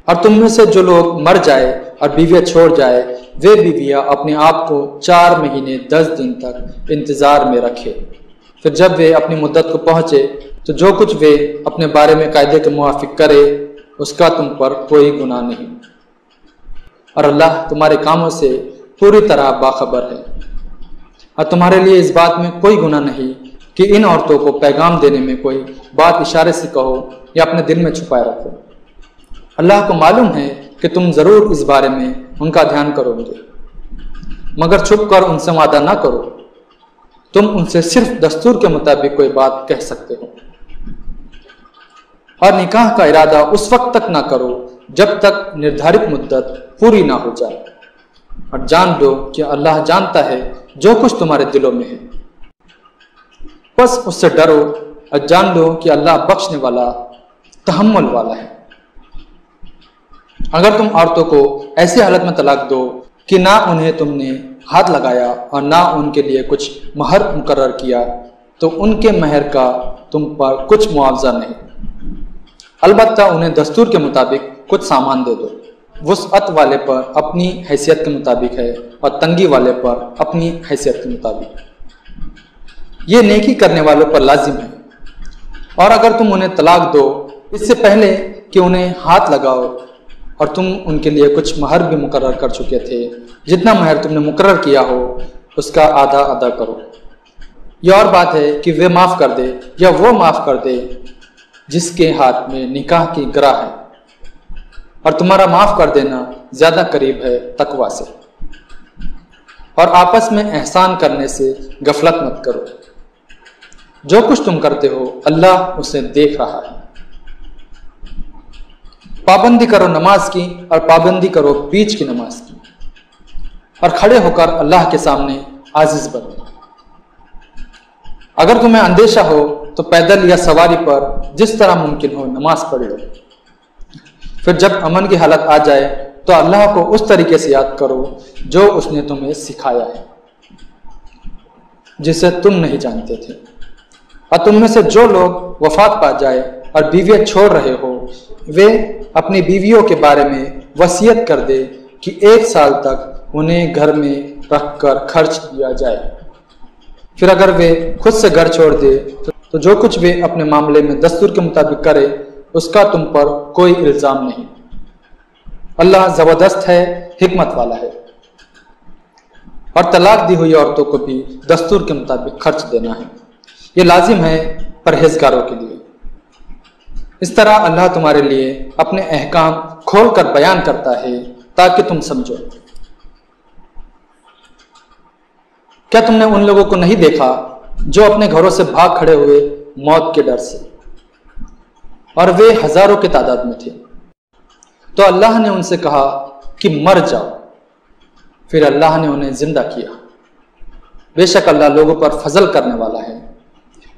Speaker 1: और तुम में से जो लोग मर जाए और बीवियाँ छोड़ जाए, वे बीवियाँ अपने आप को चार महीने, दस दिन तक इंतज़ार में रखे। फिर जब वे अपनी मुद्दत को पहुँचे तो जो कुछ वे अपने बारे में कायदे के मुआफिक करे, उसका तुम पर कोई गुनाह नहीं। और अल्लाह तुम्हारे कामों से पूरी तरह बाखबर है। और तुम्हारे लिए इस बात में कोई गुनाह नहीं कि इन औरतों को पैगाम देने में कोई बात इशारे से कहो या अपने दिल में छुपाए रखो। अल्लाह को मालूम है कि तुम ज़रूर इस बारे में उनका ध्यान करोगे। मगर छुप कर उनसे वादा ना करो। तुम उनसे सिर्फ़ दस्तूर के मुताबिक कोई बात कह सकते हो। और निकाह का इरादा उस वक्त तक ना करो जब तक निर्धारित मुद्दत पूरी ना हो जाए। और जान लो कि अल्लाह जानता है जो कुछ तुम्हारे दिलों में है। बस उससे डरो और जान लो कि अल्लाह बख्शने वाला तहमल वाला है। अगर तुम औरतों को ऐसी हालत में तलाक दो कि ना उन्हें तुमने हाथ लगाया और ना उनके लिए कुछ महर मुकर किया तो उनके महर का तुम पर कुछ मुआवजा नहीं। अलबत्ता उन्हें दस्तूर के मुताबिक कुछ सामान दे दो। वसअत वाले पर अपनी हैसियत के मुताबिक है और तंगी वाले पर अपनी हैसियत के मुताबिक। ये नेकी करने वालों पर लाजिम है। और अगर तुम उन्हें तलाक दो, इससे पहले कि उन्हें हाथ लगाओ, और तुम उनके लिए कुछ महर भी मुकर कर चुके थे, जितना महर तुमने मुकर किया हो, उसका आधा अदा करो। यह और बात है कि वे माफ़ कर दे, या वो माफ़ कर दे, जिसके हाथ में निकाह की ग्रह है। और तुम्हारा माफ़ कर देना ज़्यादा करीब है तकवा से। और आपस में एहसान करने से गफलत मत करो। जो कुछ तुम करते हो, अल्लाह उसे देख रहा है। पाबंदी करो नमाज़ की और पाबंदी करो बीच की नमाज़ की। और खड़े होकर अल्लाह के सामने आजिज बनो। अगर तुम्हें अंदेशा हो तो पैदल या सवारी पर जिस तरह मुमकिन हो नमाज़ पढ़ लो। फिर जब अमन की हालत आ जाए तो अल्लाह को उस तरीके से याद करो, जो उसने तुम्हें सिखाया है, जिसे तुम नहीं जानते थे। और तुम में से जो लोग वफात पा जाए और बीवियाँ छोड़ रहे हो, वे अपनी बीवियों के बारे में वसीयत कर दे कि एक साल तक उन्हें घर में रखकर खर्च दिया जाए। फिर अगर वे खुद से घर छोड़ दे तो जो कुछ वे अपने मामले में दस्तूर के मुताबिक करे, उसका तुम पर कोई इल्ज़ाम नहीं। अल्लाह ज़बरदस्त है, हिकमत वाला है। और तलाक दी हुई औरतों को भी दस्तूर के मुताबिक खर्च देना है। ये लाजिम है परहेजगारों के लिए। इस तरह अल्लाह तुम्हारे लिए अपने अहकाम खोल कर बयान करता है ताकि तुम समझो। क्या तुमने उन लोगों को नहीं देखा जो अपने घरों से भाग खड़े हुए मौत के डर से? और वे हज़ारों की तादाद में थे। तो अल्लाह ने उनसे कहा कि मर जाओ। फिर अल्लाह ने उन्हें ज़िंदा किया। बेशक अल्लाह लोगों पर फजल करने वाला है।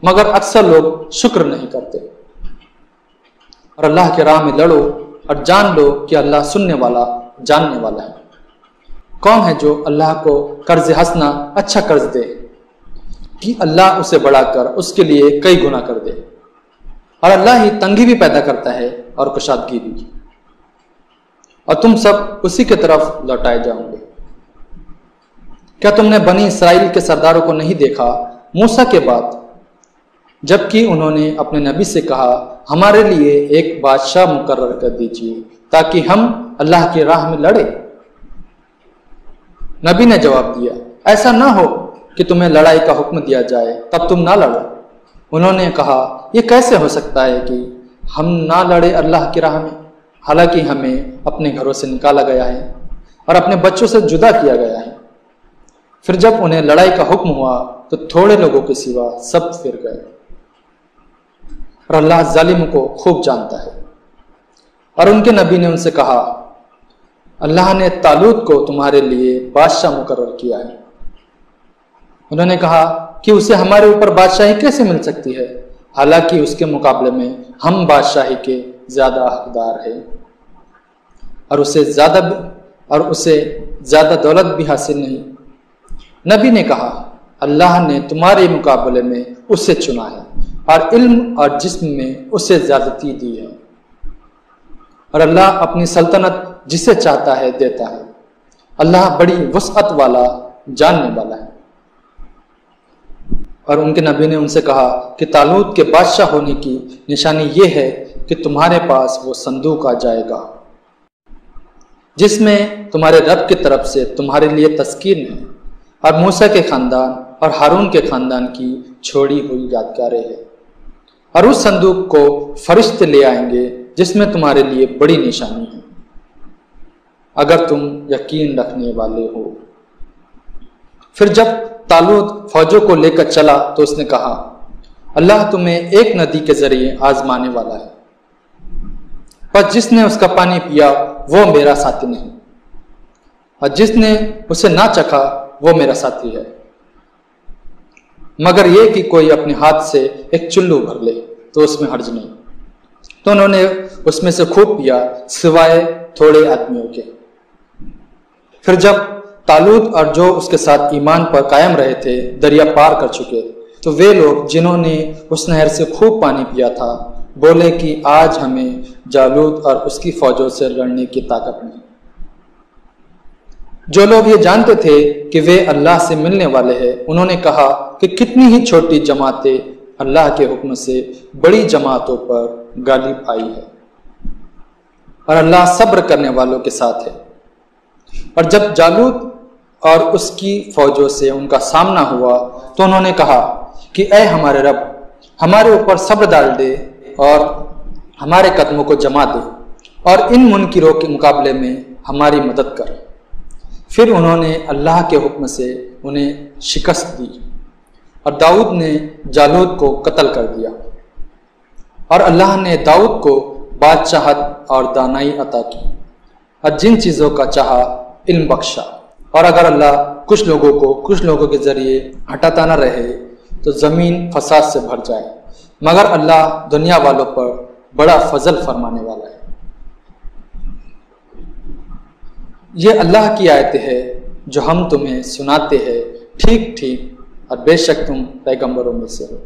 Speaker 1: मगर अक्सर लोग शुक्र नहीं करते। और अल्लाह के राह में लड़ो और जान लो कि अल्लाह सुनने वाला, जानने वाला है। कौन है जो अल्लाह को कर्ज हंसना अच्छा कर्ज दे? कि अल्लाह उसे बढ़ाकर उसके लिए कई गुना कर दे। और अल्लाह ही तंगी भी पैदा करता है और कुशादगी भी। और तुम सब उसी के तरफ़ लौटाए जाओगे। क्या तुमने बनी इसराइल के सरदारों को नहीं देखा? मूसा के बाद जबकि उन्होंने अपने नबी से कहा, हमारे लिए एक बादशाह मुकर्र कर दीजिए, ताकि हम अल्लाह की राह में लड़े। नबी ने जवाब दिया, ऐसा ना हो कि तुम्हें लड़ाई का हुक्म दिया जाए, तब तुम ना लड़ो। उन्होंने कहा यह कैसे हो सकता है कि हम ना लड़े अल्लाह की राह में? हालाँकि हमें अपने घरों से निकाला गया है और अपने बच्चों से जुदा किया गया है। फिर जब उन्हें लड़ाई का हुक्म हुआ तो थोड़े लोगों के सिवा सब फिर गए। और अल्लाह जालिम को खूब जानता है। और उनके नबी ने उनसे कहा, अल्लाह ने तालूत को तुम्हारे लिए बादशाह मुकर किया है। उन्होंने कहा, कि उसे हमारे ऊपर बादशाही कैसे मिल सकती है? हालाँकि उसके मुकाबले में हम बादशाही के ज़्यादा हकदार हैं। और उसे ज़्यादा और उसे ज़्यादा दौलत भी हासिल नहीं। नबी ने कहा, अल्लाह ने तुम्हारे मुकाबले में उसे चुना है। और इल्म और जिस्म में उसे ज्यादती दी है। और अल्लाह अपनी सल्तनत जिसे चाहता है, देता है। अल्लाह बड़ी वसअत वाला, जानने वाला है। और उनके नबी ने उनसे कहा कि तालूद के बादशाह होने की निशानी यह है कि तुम्हारे पास वो संदूक आ जाएगा, जिसमें तुम्हारे रब की तरफ़ से तुम्हारे लिए तस्कीन है। और मूसा के खानदान और हारून के खानदान की छोड़ी हुई यादगारें है। और उस संदूक को फरिश्ते ले आएँगे, जिसमें तुम्हारे लिए बड़ी निशानी है। अगर तुम यकीन रखने वाले हो। फिर जब तालूद फौजों को लेकर चला तो उसने कहा, अल्लाह तुम्हें एक नदी के ज़रिए आजमाने वाला है। पर जिसने उसका पानी पिया, वो मेरा साथी नहीं। और जिसने उसे ना चखा, वो मेरा साथी है। मगर ये कि कोई अपने हाथ से एक चुल्लू भर ले तो उसमें हर्ज नहीं। तो उन्होंने उसमें से खूब पिया सिवाय थोड़े आदमियों के। फिर जब तालूद और जो उसके साथ ईमान पर कायम रहे थे, दरिया पार कर चुके तो वे लोग जिन्होंने उस नहर से खूब पानी पिया था, बोले कि आज हमें जालूद और उसकी फौजों से लड़ने की ताकत नहीं। जो लोग ये जानते थे कि वे अल्लाह से मिलने वाले हैं, उन्होंने कहा कि कितनी ही छोटी जमातें अल्लाह के हुक्म से बड़ी जमातों पर गालिब आई है। और अल्लाह सब्र करने वालों के साथ है। और जब जालूद और उसकी फौजों से उनका सामना हुआ तो उन्होंने कहा कि अय हमारे रब, हमारे ऊपर सब्र डाल दे और हमारे कदमों को जमा दे और इन मुनकिरों के मुकाबले में हमारी मदद कर। फिर उन्होंने अल्लाह के हुक्म से उन्हें शिकस्त दी और दाऊद ने जालूद को कत्ल कर दिया। और अल्लाह ने दाऊद को बादशाहत और दानाई अता की और जिन चीज़ों का चाहा इल्म बख्शा। और अगर अल्लाह कुछ लोगों को कुछ लोगों के ज़रिए हटाता न रहे तो ज़मीन फसाद से भर जाए। मगर अल्लाह दुनिया वालों पर बड़ा फजल फरमाने वाला है। ये अल्लाह की आयत है जो हम तुम्हें सुनाते हैं। ठीक ठीक। और बेशक तुम पैगंबरों में से हो।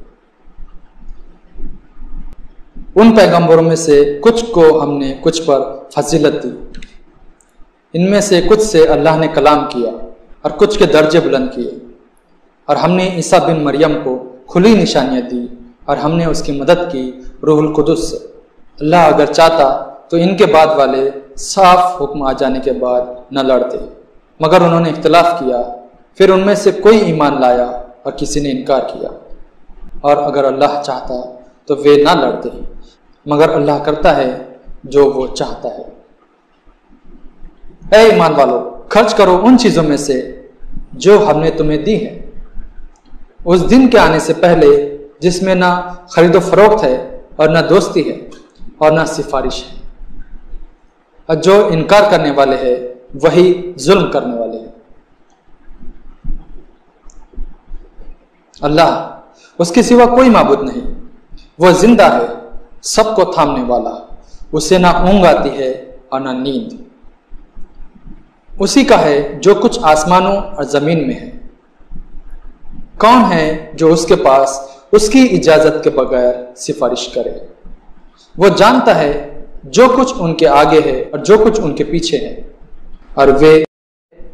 Speaker 1: उन पैगंबरों में से कुछ को हमने कुछ पर फजीलत दी। इनमें से कुछ से अल्लाह ने कलाम किया और कुछ के दर्जे बुलंद किए। और हमने ईसा बिन मरियम को खुली निशानियाँ दी और हमने उसकी मदद की रूहुल कुदस से। अल्लाह अगर चाहता तो इनके बाद वाले साफ़ हुक्म आ जाने के बाद न लड़ते। मगर उन्होंने इख्तलाफ किया, फिर उनमें से कोई ईमान लाया और किसी ने इनकार किया। और अगर अल्लाह चाहता तो वे ना लड़ते, मगर अल्लाह करता है जो वो चाहता है। ऐ ईमान वालों, खर्च करो उन चीज़ों में से जो हमने तुम्हें दी है। उस दिन के आने से पहले जिसमें ना खरीदो फरोख्त है और ना दोस्ती है और ना सिफारिश है। और जो इनकार करने वाले हैं, वही जुल्म करने वाले हैं। अल्लाह, उसके सिवा कोई माबूद नहीं। वह ज़िंदा है, सबको थामने वाला। उसे ना ऊंग आती है और ना नींद। उसी का है जो कुछ आसमानों और ज़मीन में है। कौन है जो उसके पास उसकी इजाज़त के बगैर सिफारिश करे? वो जानता है जो कुछ उनके आगे है और जो कुछ उनके पीछे है। और वे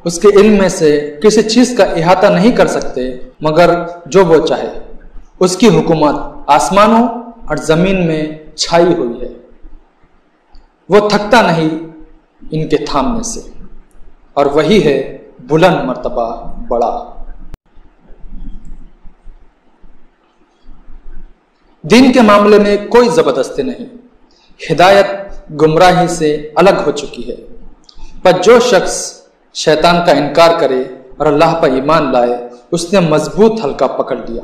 Speaker 1: उसके इल्म में से किसी चीज़ का इहाता नहीं कर सकते, मगर जो वो चाहे। उसकी हुकूमत आसमानों और ज़मीन में छाई हुई है। वो थकता नहीं इनके थामने से। और वही है बुलंद मर्तबा बड़ा। दिन के मामले में कोई ज़बरदस्ती नहीं। हिदायत गुमराही से अलग हो चुकी है। पर जो शख्स शैतान का इनकार करे और अल्लाह पर ईमान लाए, उसने मज़बूत हल्का पकड़ लिया।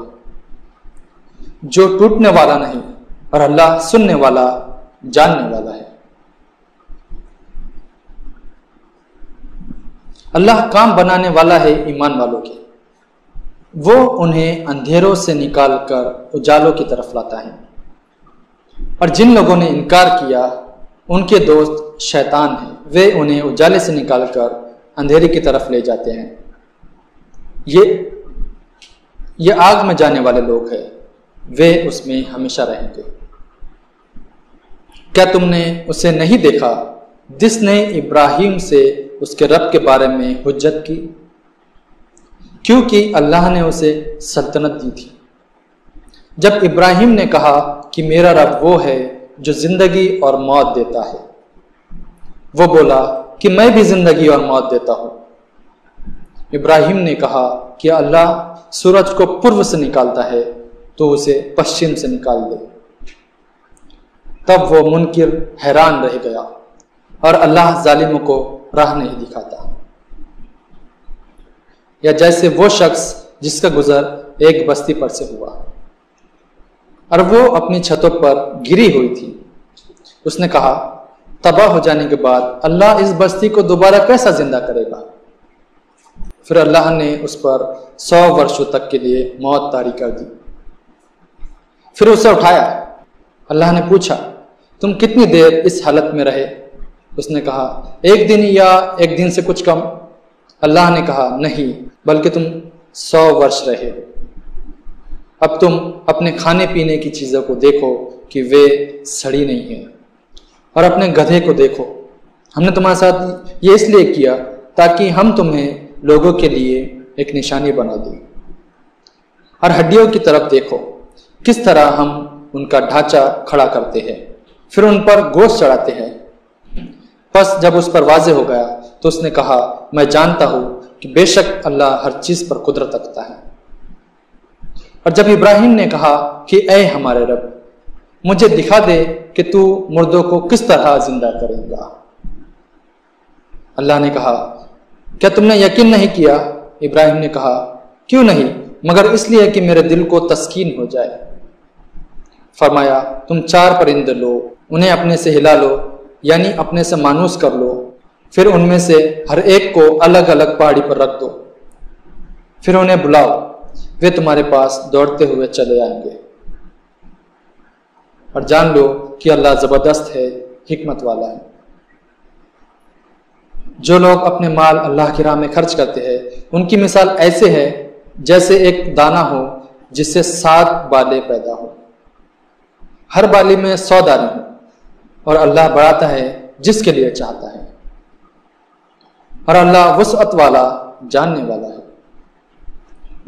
Speaker 1: जो टूटने वाला नहीं और अल्लाह सुनने वाला, जानने वाला है। अल्लाह काम बनाने वाला है ईमान वालों के। वो उन्हें अंधेरों से निकालकर उजालों की तरफ़ लाता है। और जिन लोगों ने इनकार किया, उनके दोस्त शैतान हैं। वे उन्हें उजाले से निकालकर अंधेरे की तरफ़ ले जाते हैं। ये ये आग में जाने वाले लोग हैं। वे उसमें हमेशा रहेंगे। क्या तुमने उसे नहीं देखा, जिसने इब्राहिम से उसके रब के बारे में हुज्जत की? क्योंकि अल्लाह ने उसे सल्तनत दी थी। जब इब्राहिम ने कहा कि मेरा रब वो है जो ज़िंदगी और मौत देता है। वो बोला कि मैं भी ज़िंदगी और मौत देता हूँ। इब्राहिम ने कहा कि अल्लाह सूरज को पूर्व से निकालता है तो उसे पश्चिम से निकाल दे। तब वो मुनकिर हैरान रह गया और अल्लाह जालिमों को राह नहीं दिखाता। या जैसे वो शख्स जिसका गुजर एक बस्ती पर से हुआ। और वो अपनी छतों पर गिरी हुई थी। उसने कहा, तबाह हो जाने के बाद अल्लाह इस बस्ती को दोबारा कैसा ज़िंदा करेगा? फिर अल्लाह ने उस पर सौ वर्षों तक के लिए मौत तारी कर दी। फिर उसे उठाया। अल्लाह ने पूछा, तुम कितनी देर इस हालत में रहे? उसने कहा, एक दिन या एक दिन से कुछ कम? अल्लाह ने कहा, नहीं, बल्कि तुम सौ वर्ष रहे। अब तुम अपने खाने पीने की चीज़ों को देखो कि वे सड़ी नहीं है। और अपने गधे को देखो। हमने तुम्हारे साथ ये इसलिए किया ताकि हम तुम्हें लोगों के लिए एक निशानी बना दें। और हड्डियों की तरफ़ देखो, किस तरह हम उनका ढांचा खड़ा करते हैं। फिर उन पर गोश्त चढ़ाते हैं। बस जब उस पर वाजे हो गया तो उसने कहा, मैं जानता हूँ कि बेशक अल्लाह हर चीज़ पर कुदरत रखता है। और जब इब्राहिम ने कहा कि ए हमारे रब, मुझे दिखा दे कि तू मुर्दों को किस तरह ज़िंदा करेगा। अल्लाह ने कहा, क्या तुमने यकीन नहीं किया? इब्राहिम ने कहा, क्यों नहीं, मगर इसलिए कि मेरे दिल को तस्कीन हो जाए। फरमाया, तुम चार परिंदे लो, उन्हें अपने से हिला लो, यानी अपने से मानूस कर लो, फिर उनमें से हर एक को अलग अलग पहाड़ी पर रख दो, फिर उन्हें बुलाओ। वे तुम्हारे पास दौड़ते हुए चले आएँगे। और जान लो कि अल्लाह ज़बरदस्त है, हिकमत वाला है। जो लोग अपने माल अल्लाह की राह में खर्च करते हैं, उनकी मिसाल ऐसे है जैसे एक दाना हो जिससे सात बाले पैदा हो। हर बाली में सौ दाने हो और अल्लाह बढ़ाता है जिसके लिए चाहता है। और अल्लाह वसअत वाला, जानने वाला है।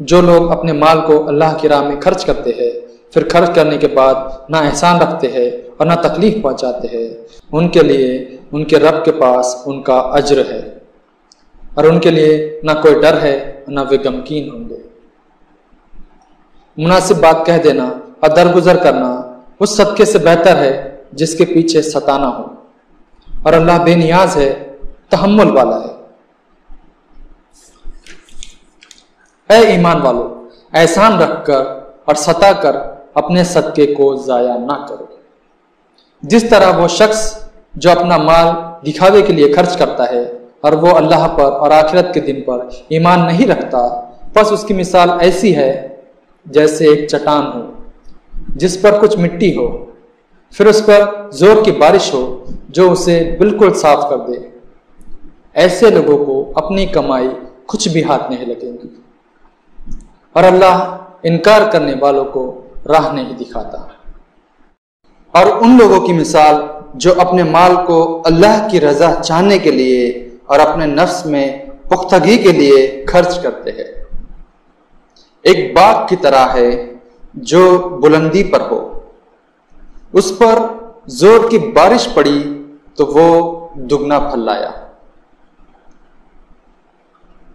Speaker 1: जो लोग अपने माल को अल्लाह की राह में खर्च करते हैं, फिर खर्च करने के बाद ना एहसान रखते हैं और ना तकलीफ़ पहुंचाते हैं। उनके लिए, उनके रब के पास उनका अज्र है। और उनके लिए ना कोई डर है, ना वे गमकीन होंगे। मुनासिब बात कह देना और दरगुजर करना उस सदके से बेहतर है जिसके पीछे सताना हो। और अल्लाह बेनियाज है तहमुल वाला है। ईमान वालों, एहसान रखकर और सता कर अपने सदके को जाया ना करो। जिस तरह वो शख्स जो अपना माल दिखावे के लिए खर्च करता है और वो अल्लाह पर और आखिरत के दिन पर ईमान नहीं रखता, बस उसकी मिसाल ऐसी है जैसे एक चट्टान हो, जिस पर कुछ मिट्टी हो, फिर उस पर ज़ोर की बारिश हो जो उसे बिल्कुल साफ़ कर दे। ऐसे लोगों को अपनी कमाई कुछ भी हाथ नहीं लगेंगी। और अल्लाह इनकार करने वालों को राह नहीं दिखाता। और उन लोगों की मिसाल जो अपने माल को अल्लाह की रजा चाहने के लिए और अपने नफ्स में पुख्तगी के लिए खर्च करते हैं। एक बाग की तरह है जो बुलंदी पर हो। उस पर ज़ोर की बारिश पड़ी तो वो दुगना फल लाया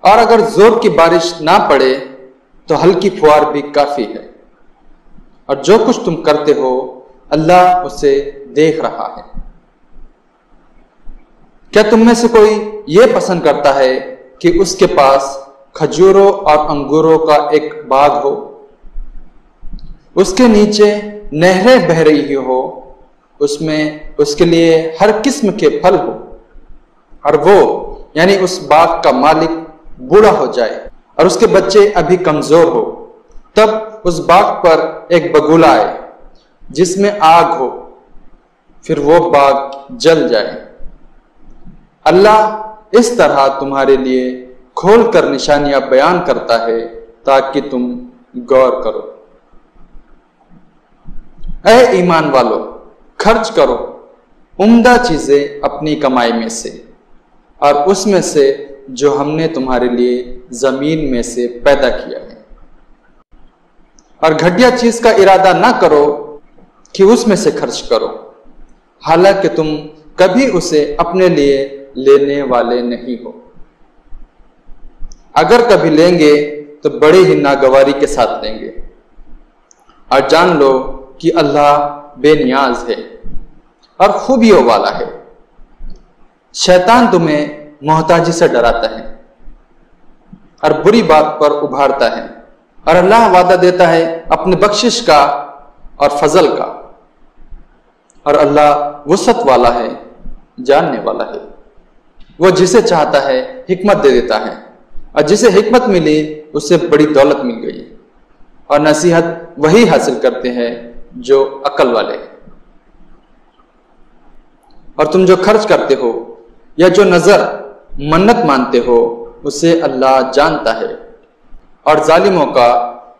Speaker 1: और अगर ज़ोर की बारिश ना पड़े तो हल्की फुहार भी काफ़ी है। और जो कुछ तुम करते हो, अल्लाह उसे देख रहा है। क्या तुम में से कोई ये पसंद करता है कि उसके पास खजूरों और अंगूरों का एक बाग हो? उसके नीचे नहरें बह रही हो, उसमें उसके लिए हर किस्म के फल हो, और वो, यानी उस बाग का मालिक, बूढ़ा हो जाए। और उसके बच्चे अभी कमज़ोर हो, तब उस बाग पर एक बगुला आए, जिसमें आग हो। फिर वो बाग जल जाए। अल्लाह इस तरह तुम्हारे लिए खोल कर निशानियाँ बयान करता है, ताकि तुम गौर करो। अः ईमान वालों, खर्च करो, उम्दा चीज़ें अपनी कमाई में से, और उसमें से जो हमने तुम्हारे लिए ज़मीन में से पैदा किया है। और घटिया चीज़ का इरादा ना करो कि उसमें से खर्च करो। हालाँकि तुम कभी उसे अपने लिए लेने वाले नहीं हो। अगर कभी लेंगे तो बड़े ही नागवारी के साथ लेंगे। और जान लो कि अल्लाह बेनियाज है और खूबियों वाला है। शैतान तुम्हें मोहताजी से डराता है और बुरी बात पर उभारता है और अल्लाह वादा देता है अपने बख्शिश का और फजल का। और अल्लाह वसत वाला है, जानने वाला है। वो जिसे चाहता है, हिकमत दे देता है। और जिसे हिकमत मिली उससे बड़ी दौलत मिल गई। और नसीहत वही हासिल करते हैं जो अकल वाले और तुम जो खर्च करते हो, या जो नज़र मन्नत मानते हो, उसे अल्लाह जानता है और जालिमों का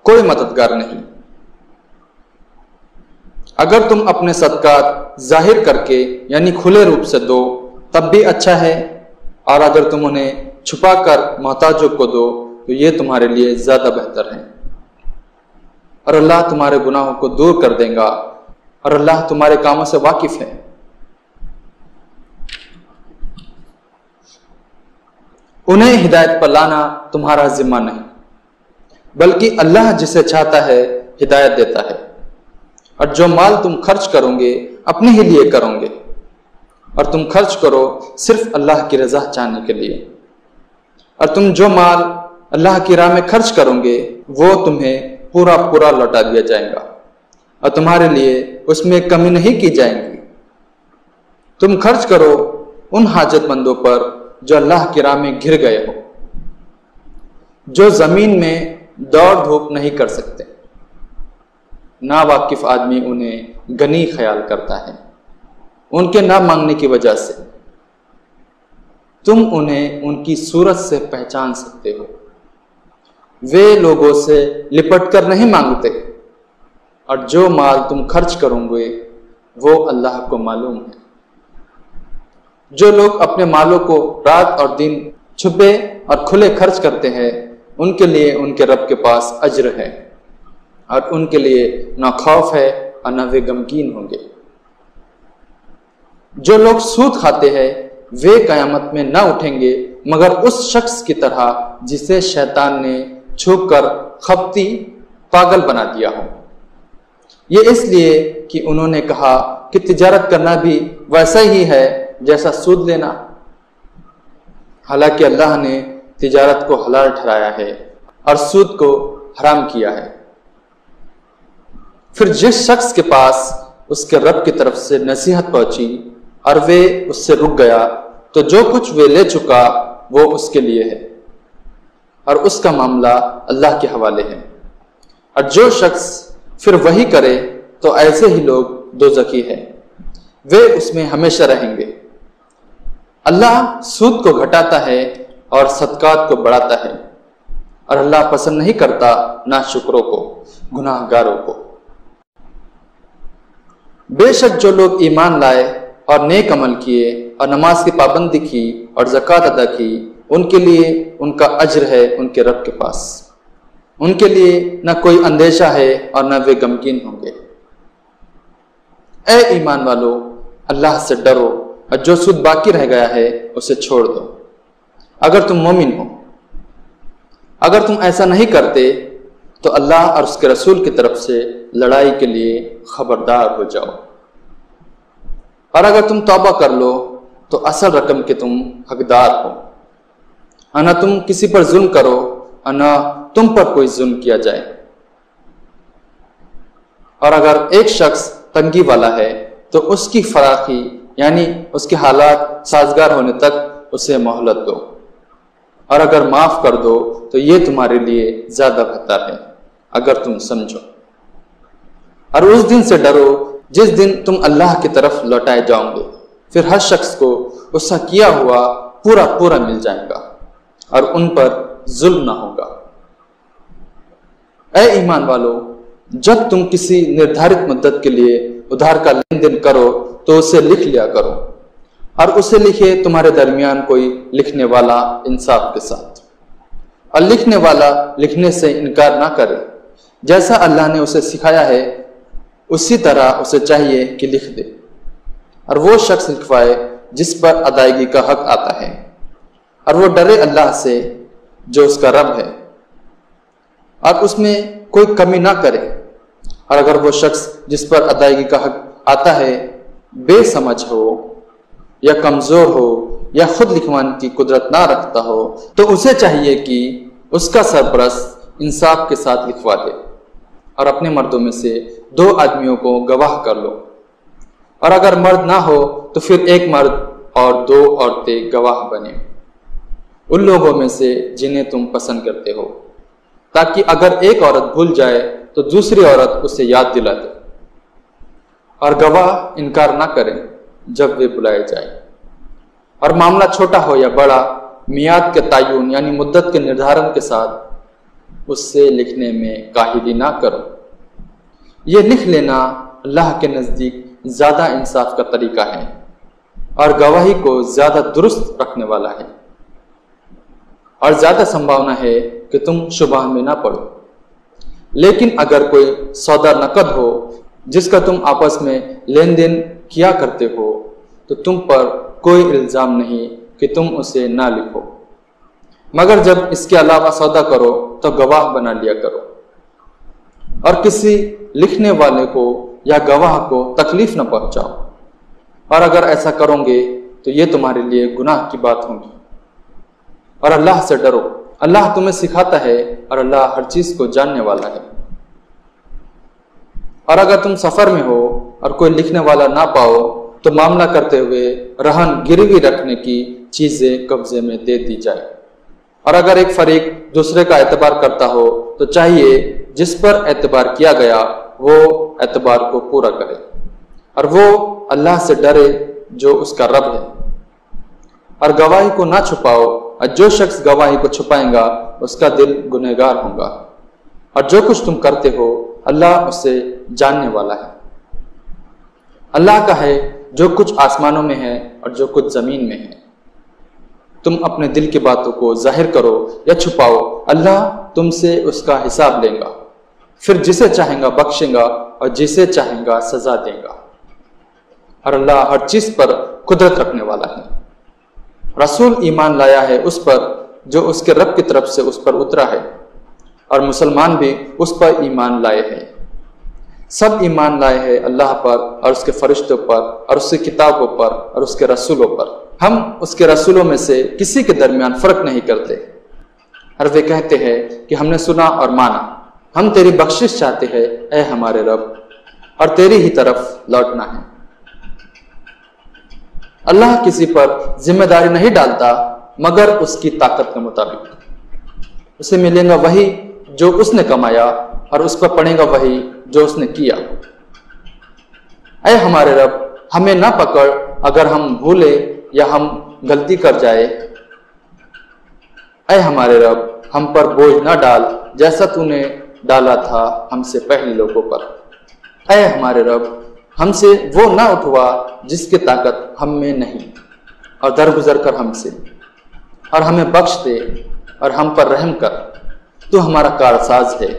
Speaker 1: कोई मददगार नहीं। अगर तुम अपने सदकात ज़ाहिर करके, यानी खुले रूप से दो, तब भी अच्छा है। और अगर तुम उन्हें छुपाकर मोहताजों को दो तो ये तुम्हारे लिए ज़्यादा बेहतर है। और अल्लाह तुम्हारे गुनाहों को दूर कर देगा, और अल्लाह तुम्हारे कामों से वाकिफ है। उन्हें हिदायत पर लाना तुम्हारा जिम्मा नहीं, बल्कि अल्लाह जिसे चाहता है हिदायत देता है। और जो माल तुम खर्च करोगे, अपने ही लिए करोगे। और तुम खर्च करो सिर्फ़ अल्लाह की रजा चाहने के लिए। और तुम जो माल अल्लाह की राह में खर्च करोगे, वो तुम्हें पूरा पूरा लौटा दिया जाएगा। और तुम्हारे लिए उसमें कमी नहीं की जाएगी। तुम खर्च करो उन हाजतमंदों पर जो अल्लाह की राह में घिर गए हो, जो ज़मीन में दौड़ धूप नहीं कर सकते। ना वाकिफ आदमी उन्हें गनी ख्याल करता है। उनके ना मांगने की वजह से। तुम उन्हें उनकी सूरत से पहचान सकते हो। वे लोगों से लिपट कर नहीं मांगते। और जो माल तुम खर्च करोगे, वो अल्लाह को मालूम है। जो लोग अपने मालों को रात और दिन छुपे और खुले खर्च करते हैं, उनके लिए उनके रब के पास अज्र है और उनके लिए ना खौफ है और न वे गमकीन होंगे। जो लोग सूद खाते हैं, वे कयामत में न उठेंगे, मगर उस शख्स की तरह जिसे शैतान ने छुप कर खपती पागल बना दिया हो। ये इसलिए कि उन्होंने कहा कि तिजारत करना भी वैसा ही है जैसा सूद लेना। हालाँकि अल्लाह ने तिजारत को हलाल ठहराया है और सूद को हराम किया है। फिर जिस शख्स के पास उसके रब की तरफ़ से नसीहत पहुँची और वे उससे रुक गया तो जो कुछ वे ले चुका, वो उसके लिए है। और उसका मामला अल्लाह के हवाले है। और जो शख्स फिर वही करे तो ऐसे ही लोग दो जकी है। वे उसमें हमेशा रहेंगे। अल्लाह सूद को घटाता है और सदकात को बढ़ाता है। और अल्लाह पसंद नहीं करता ना शुक्रों को, गुनाहगारों को। बेशक जो लोग ईमान लाए और नेक अमल किए और नमाज़ की पाबंदी की और जक़ात अदा की, उनके लिए उनका अज्र है उनके रब के पास। उनके लिए न कोई अंदेशा है और न वे गमगीन होंगे। ए ईमान वालो, अल्लाह से डरो और जो सुध बाकी रह गया है, उसे छोड़ दो। अगर तुम मोमिन हो, अगर तुम ऐसा नहीं करते तो अल्लाह और उसके रसूल की तरफ़ से लड़ाई के लिए खबरदार हो जाओ। और अगर तुम तौबा कर लो तो असल रकम के तुम हकदार हो। ना तुम किसी पर जुल्म करो अना तुम पर कोई जुल्म किया जाए। और अगर एक शख्स तंगी वाला है तो उसकी फराखी यानी उसके हालात साजगार होने तक उसे मोहलत दो। और अगर माफ़ कर दो तो ये तुम्हारे लिए ज़्यादा बेहतर है, अगर तुम समझो। और उस दिन से डरो, जिस दिन तुम अल्लाह की तरफ़ लौटाए जाओगे, फिर हर शख्स को उसका किया हुआ पूरा पूरा मिल जाएगा, और उन पर जुल्म ना होगा। ए ईमान वालो जब तुम किसी निर्धारित मदद के लिए उधार का लेन देन करो तो उसे लिख लिया करो। और उसे लिखे तुम्हारे दरमियान कोई लिखने वाला इंसाफ के साथ। और लिखने वाला लिखने से इनकार ना करे। जैसा अल्लाह ने उसे सिखाया है, उसी तरह उसे चाहिए कि लिख दे। और वो शख्स लिखवाए जिस पर अदायगी का हक आता है। और वो डरे अल्लाह से, जो उसका रब है। और उसमें कोई कमी ना करे। और अगर वो शख्स जिस पर अदायगी का हक आता है, बेसमझ हो, या कमज़ोर हो, या खुद लिखवाने की कुदरत ना रखता हो तो उसे चाहिए कि उसका सरपरस्त इंसाफ के साथ लिखवा दे और अपने मर्दों में से दो आदमियों को गवाह कर लो। और अगर मर्द ना हो तो फिर एक मर्द और दो औरतें गवाह बने। उन लोगों में से जिन्हें तुम पसंद करते हो, ताकि अगर एक औरत भूल जाए तो दूसरी औरत उसे याद दिला दे और गवाह इनकार ना करें जब वे बुलाए जाए। और मामला छोटा हो या बड़ा, मियाद के तयन यानी मुद्दत के निर्धारण के साथ उससे लिखने में काहिली ना करो। ये लिख लेना अल्लाह के नज़दीक ज़्यादा इंसाफ का तरीका है और गवाही को ज़्यादा दुरुस्त रखने वाला है। और ज़्यादा संभावना है कि तुम शुभ में ना पड़ो लेकिन अगर कोई सौदा नकद हो, जिसका तुम आपस में लेन देन किया करते हो तो तुम पर कोई इल्ज़ाम नहीं कि तुम उसे ना लिखो। मगर जब इसके अलावा सौदा करो तो गवाह बना लिया करो। और किसी लिखने वाले को या गवाह को तकलीफ़ न पहुंचाओ। और अगर ऐसा करोगे तो ये तुम्हारे लिए गुनाह की बात होगी। और अल्लाह से डरो। अल्लाह तुम्हें सिखाता है और अल्लाह हर चीज़ को जानने वाला है। और अगर तुम सफ़र में हो और कोई लिखने वाला ना पाओ तो मामला करते हुए रहन गिरवी रखने की चीज़ें कब्जे में दे दी जाए। और अगर एक फरीक दूसरे का एतबार करता हो तो चाहिए जिस पर एतबार किया गया, वो एतबार को पूरा करे। और वो अल्लाह से डरे जो उसका रब है। और गवाही को ना छुपाओ और जो शख्स गवाही को छुपाएगा, उसका दिल गुनहगार होगा। और जो कुछ तुम करते हो, अल्लाह उसे जानने वाला है। अल्लाह का है, जो कुछ आसमानों में है और जो कुछ ज़मीन में है। तुम अपने दिल की बातों को ज़ाहिर करो या छुपाओ, अल्लाह तुमसे उसका हिसाब लेगा। फिर जिसे चाहेगा बख्शेगा और जिसे चाहेगा सजा देगा। और अल्लाह हर चीज़ पर कुदरत रखने वाला है। रसूल ईमान लाया है उस पर, जो उसके रब की तरफ़ से उस पर उतरा है, और मुसलमान भी उस पर ईमान लाए हैं। सब ईमान लाए हैं अल्लाह पर, और उसके फरिश्तों पर, और उसकी किताबों पर, और उसके रसूलों पर। हम उसके रसूलों में से किसी के दरमियान फ़र्क नहीं करते। और वे कहते हैं कि हमने सुना और माना। हम तेरी बख्शिश चाहते हैं ऐ हमारे रब, और तेरी ही तरफ़ लौटना है। अल्लाह किसी पर ज़िम्मेदारी नहीं डालता, मगर उसकी ताकत के मुताबिक। उसे मिलेगा वही जो उसने कमाया और उस पर पड़ेगा वही जो उसने किया। अय हमारे रब, हमें ना पकड़ अगर हम भूले या हम गलती कर जाए। अय हमारे रब, हम पर बोझ ना डाल, जैसा तूने डाला था हमसे पहले लोगों पर। अय हमारे रब हमसे वो ना उठवा जिसकी ताकत हम में नहीं और दरगुजर कर हमसे। और हमें बख्श दे और हम पर रहम कर। तो हमारा कारसाज है।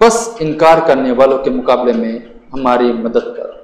Speaker 1: बस इनकार करने वालों के मुकाबले में हमारी मदद कर।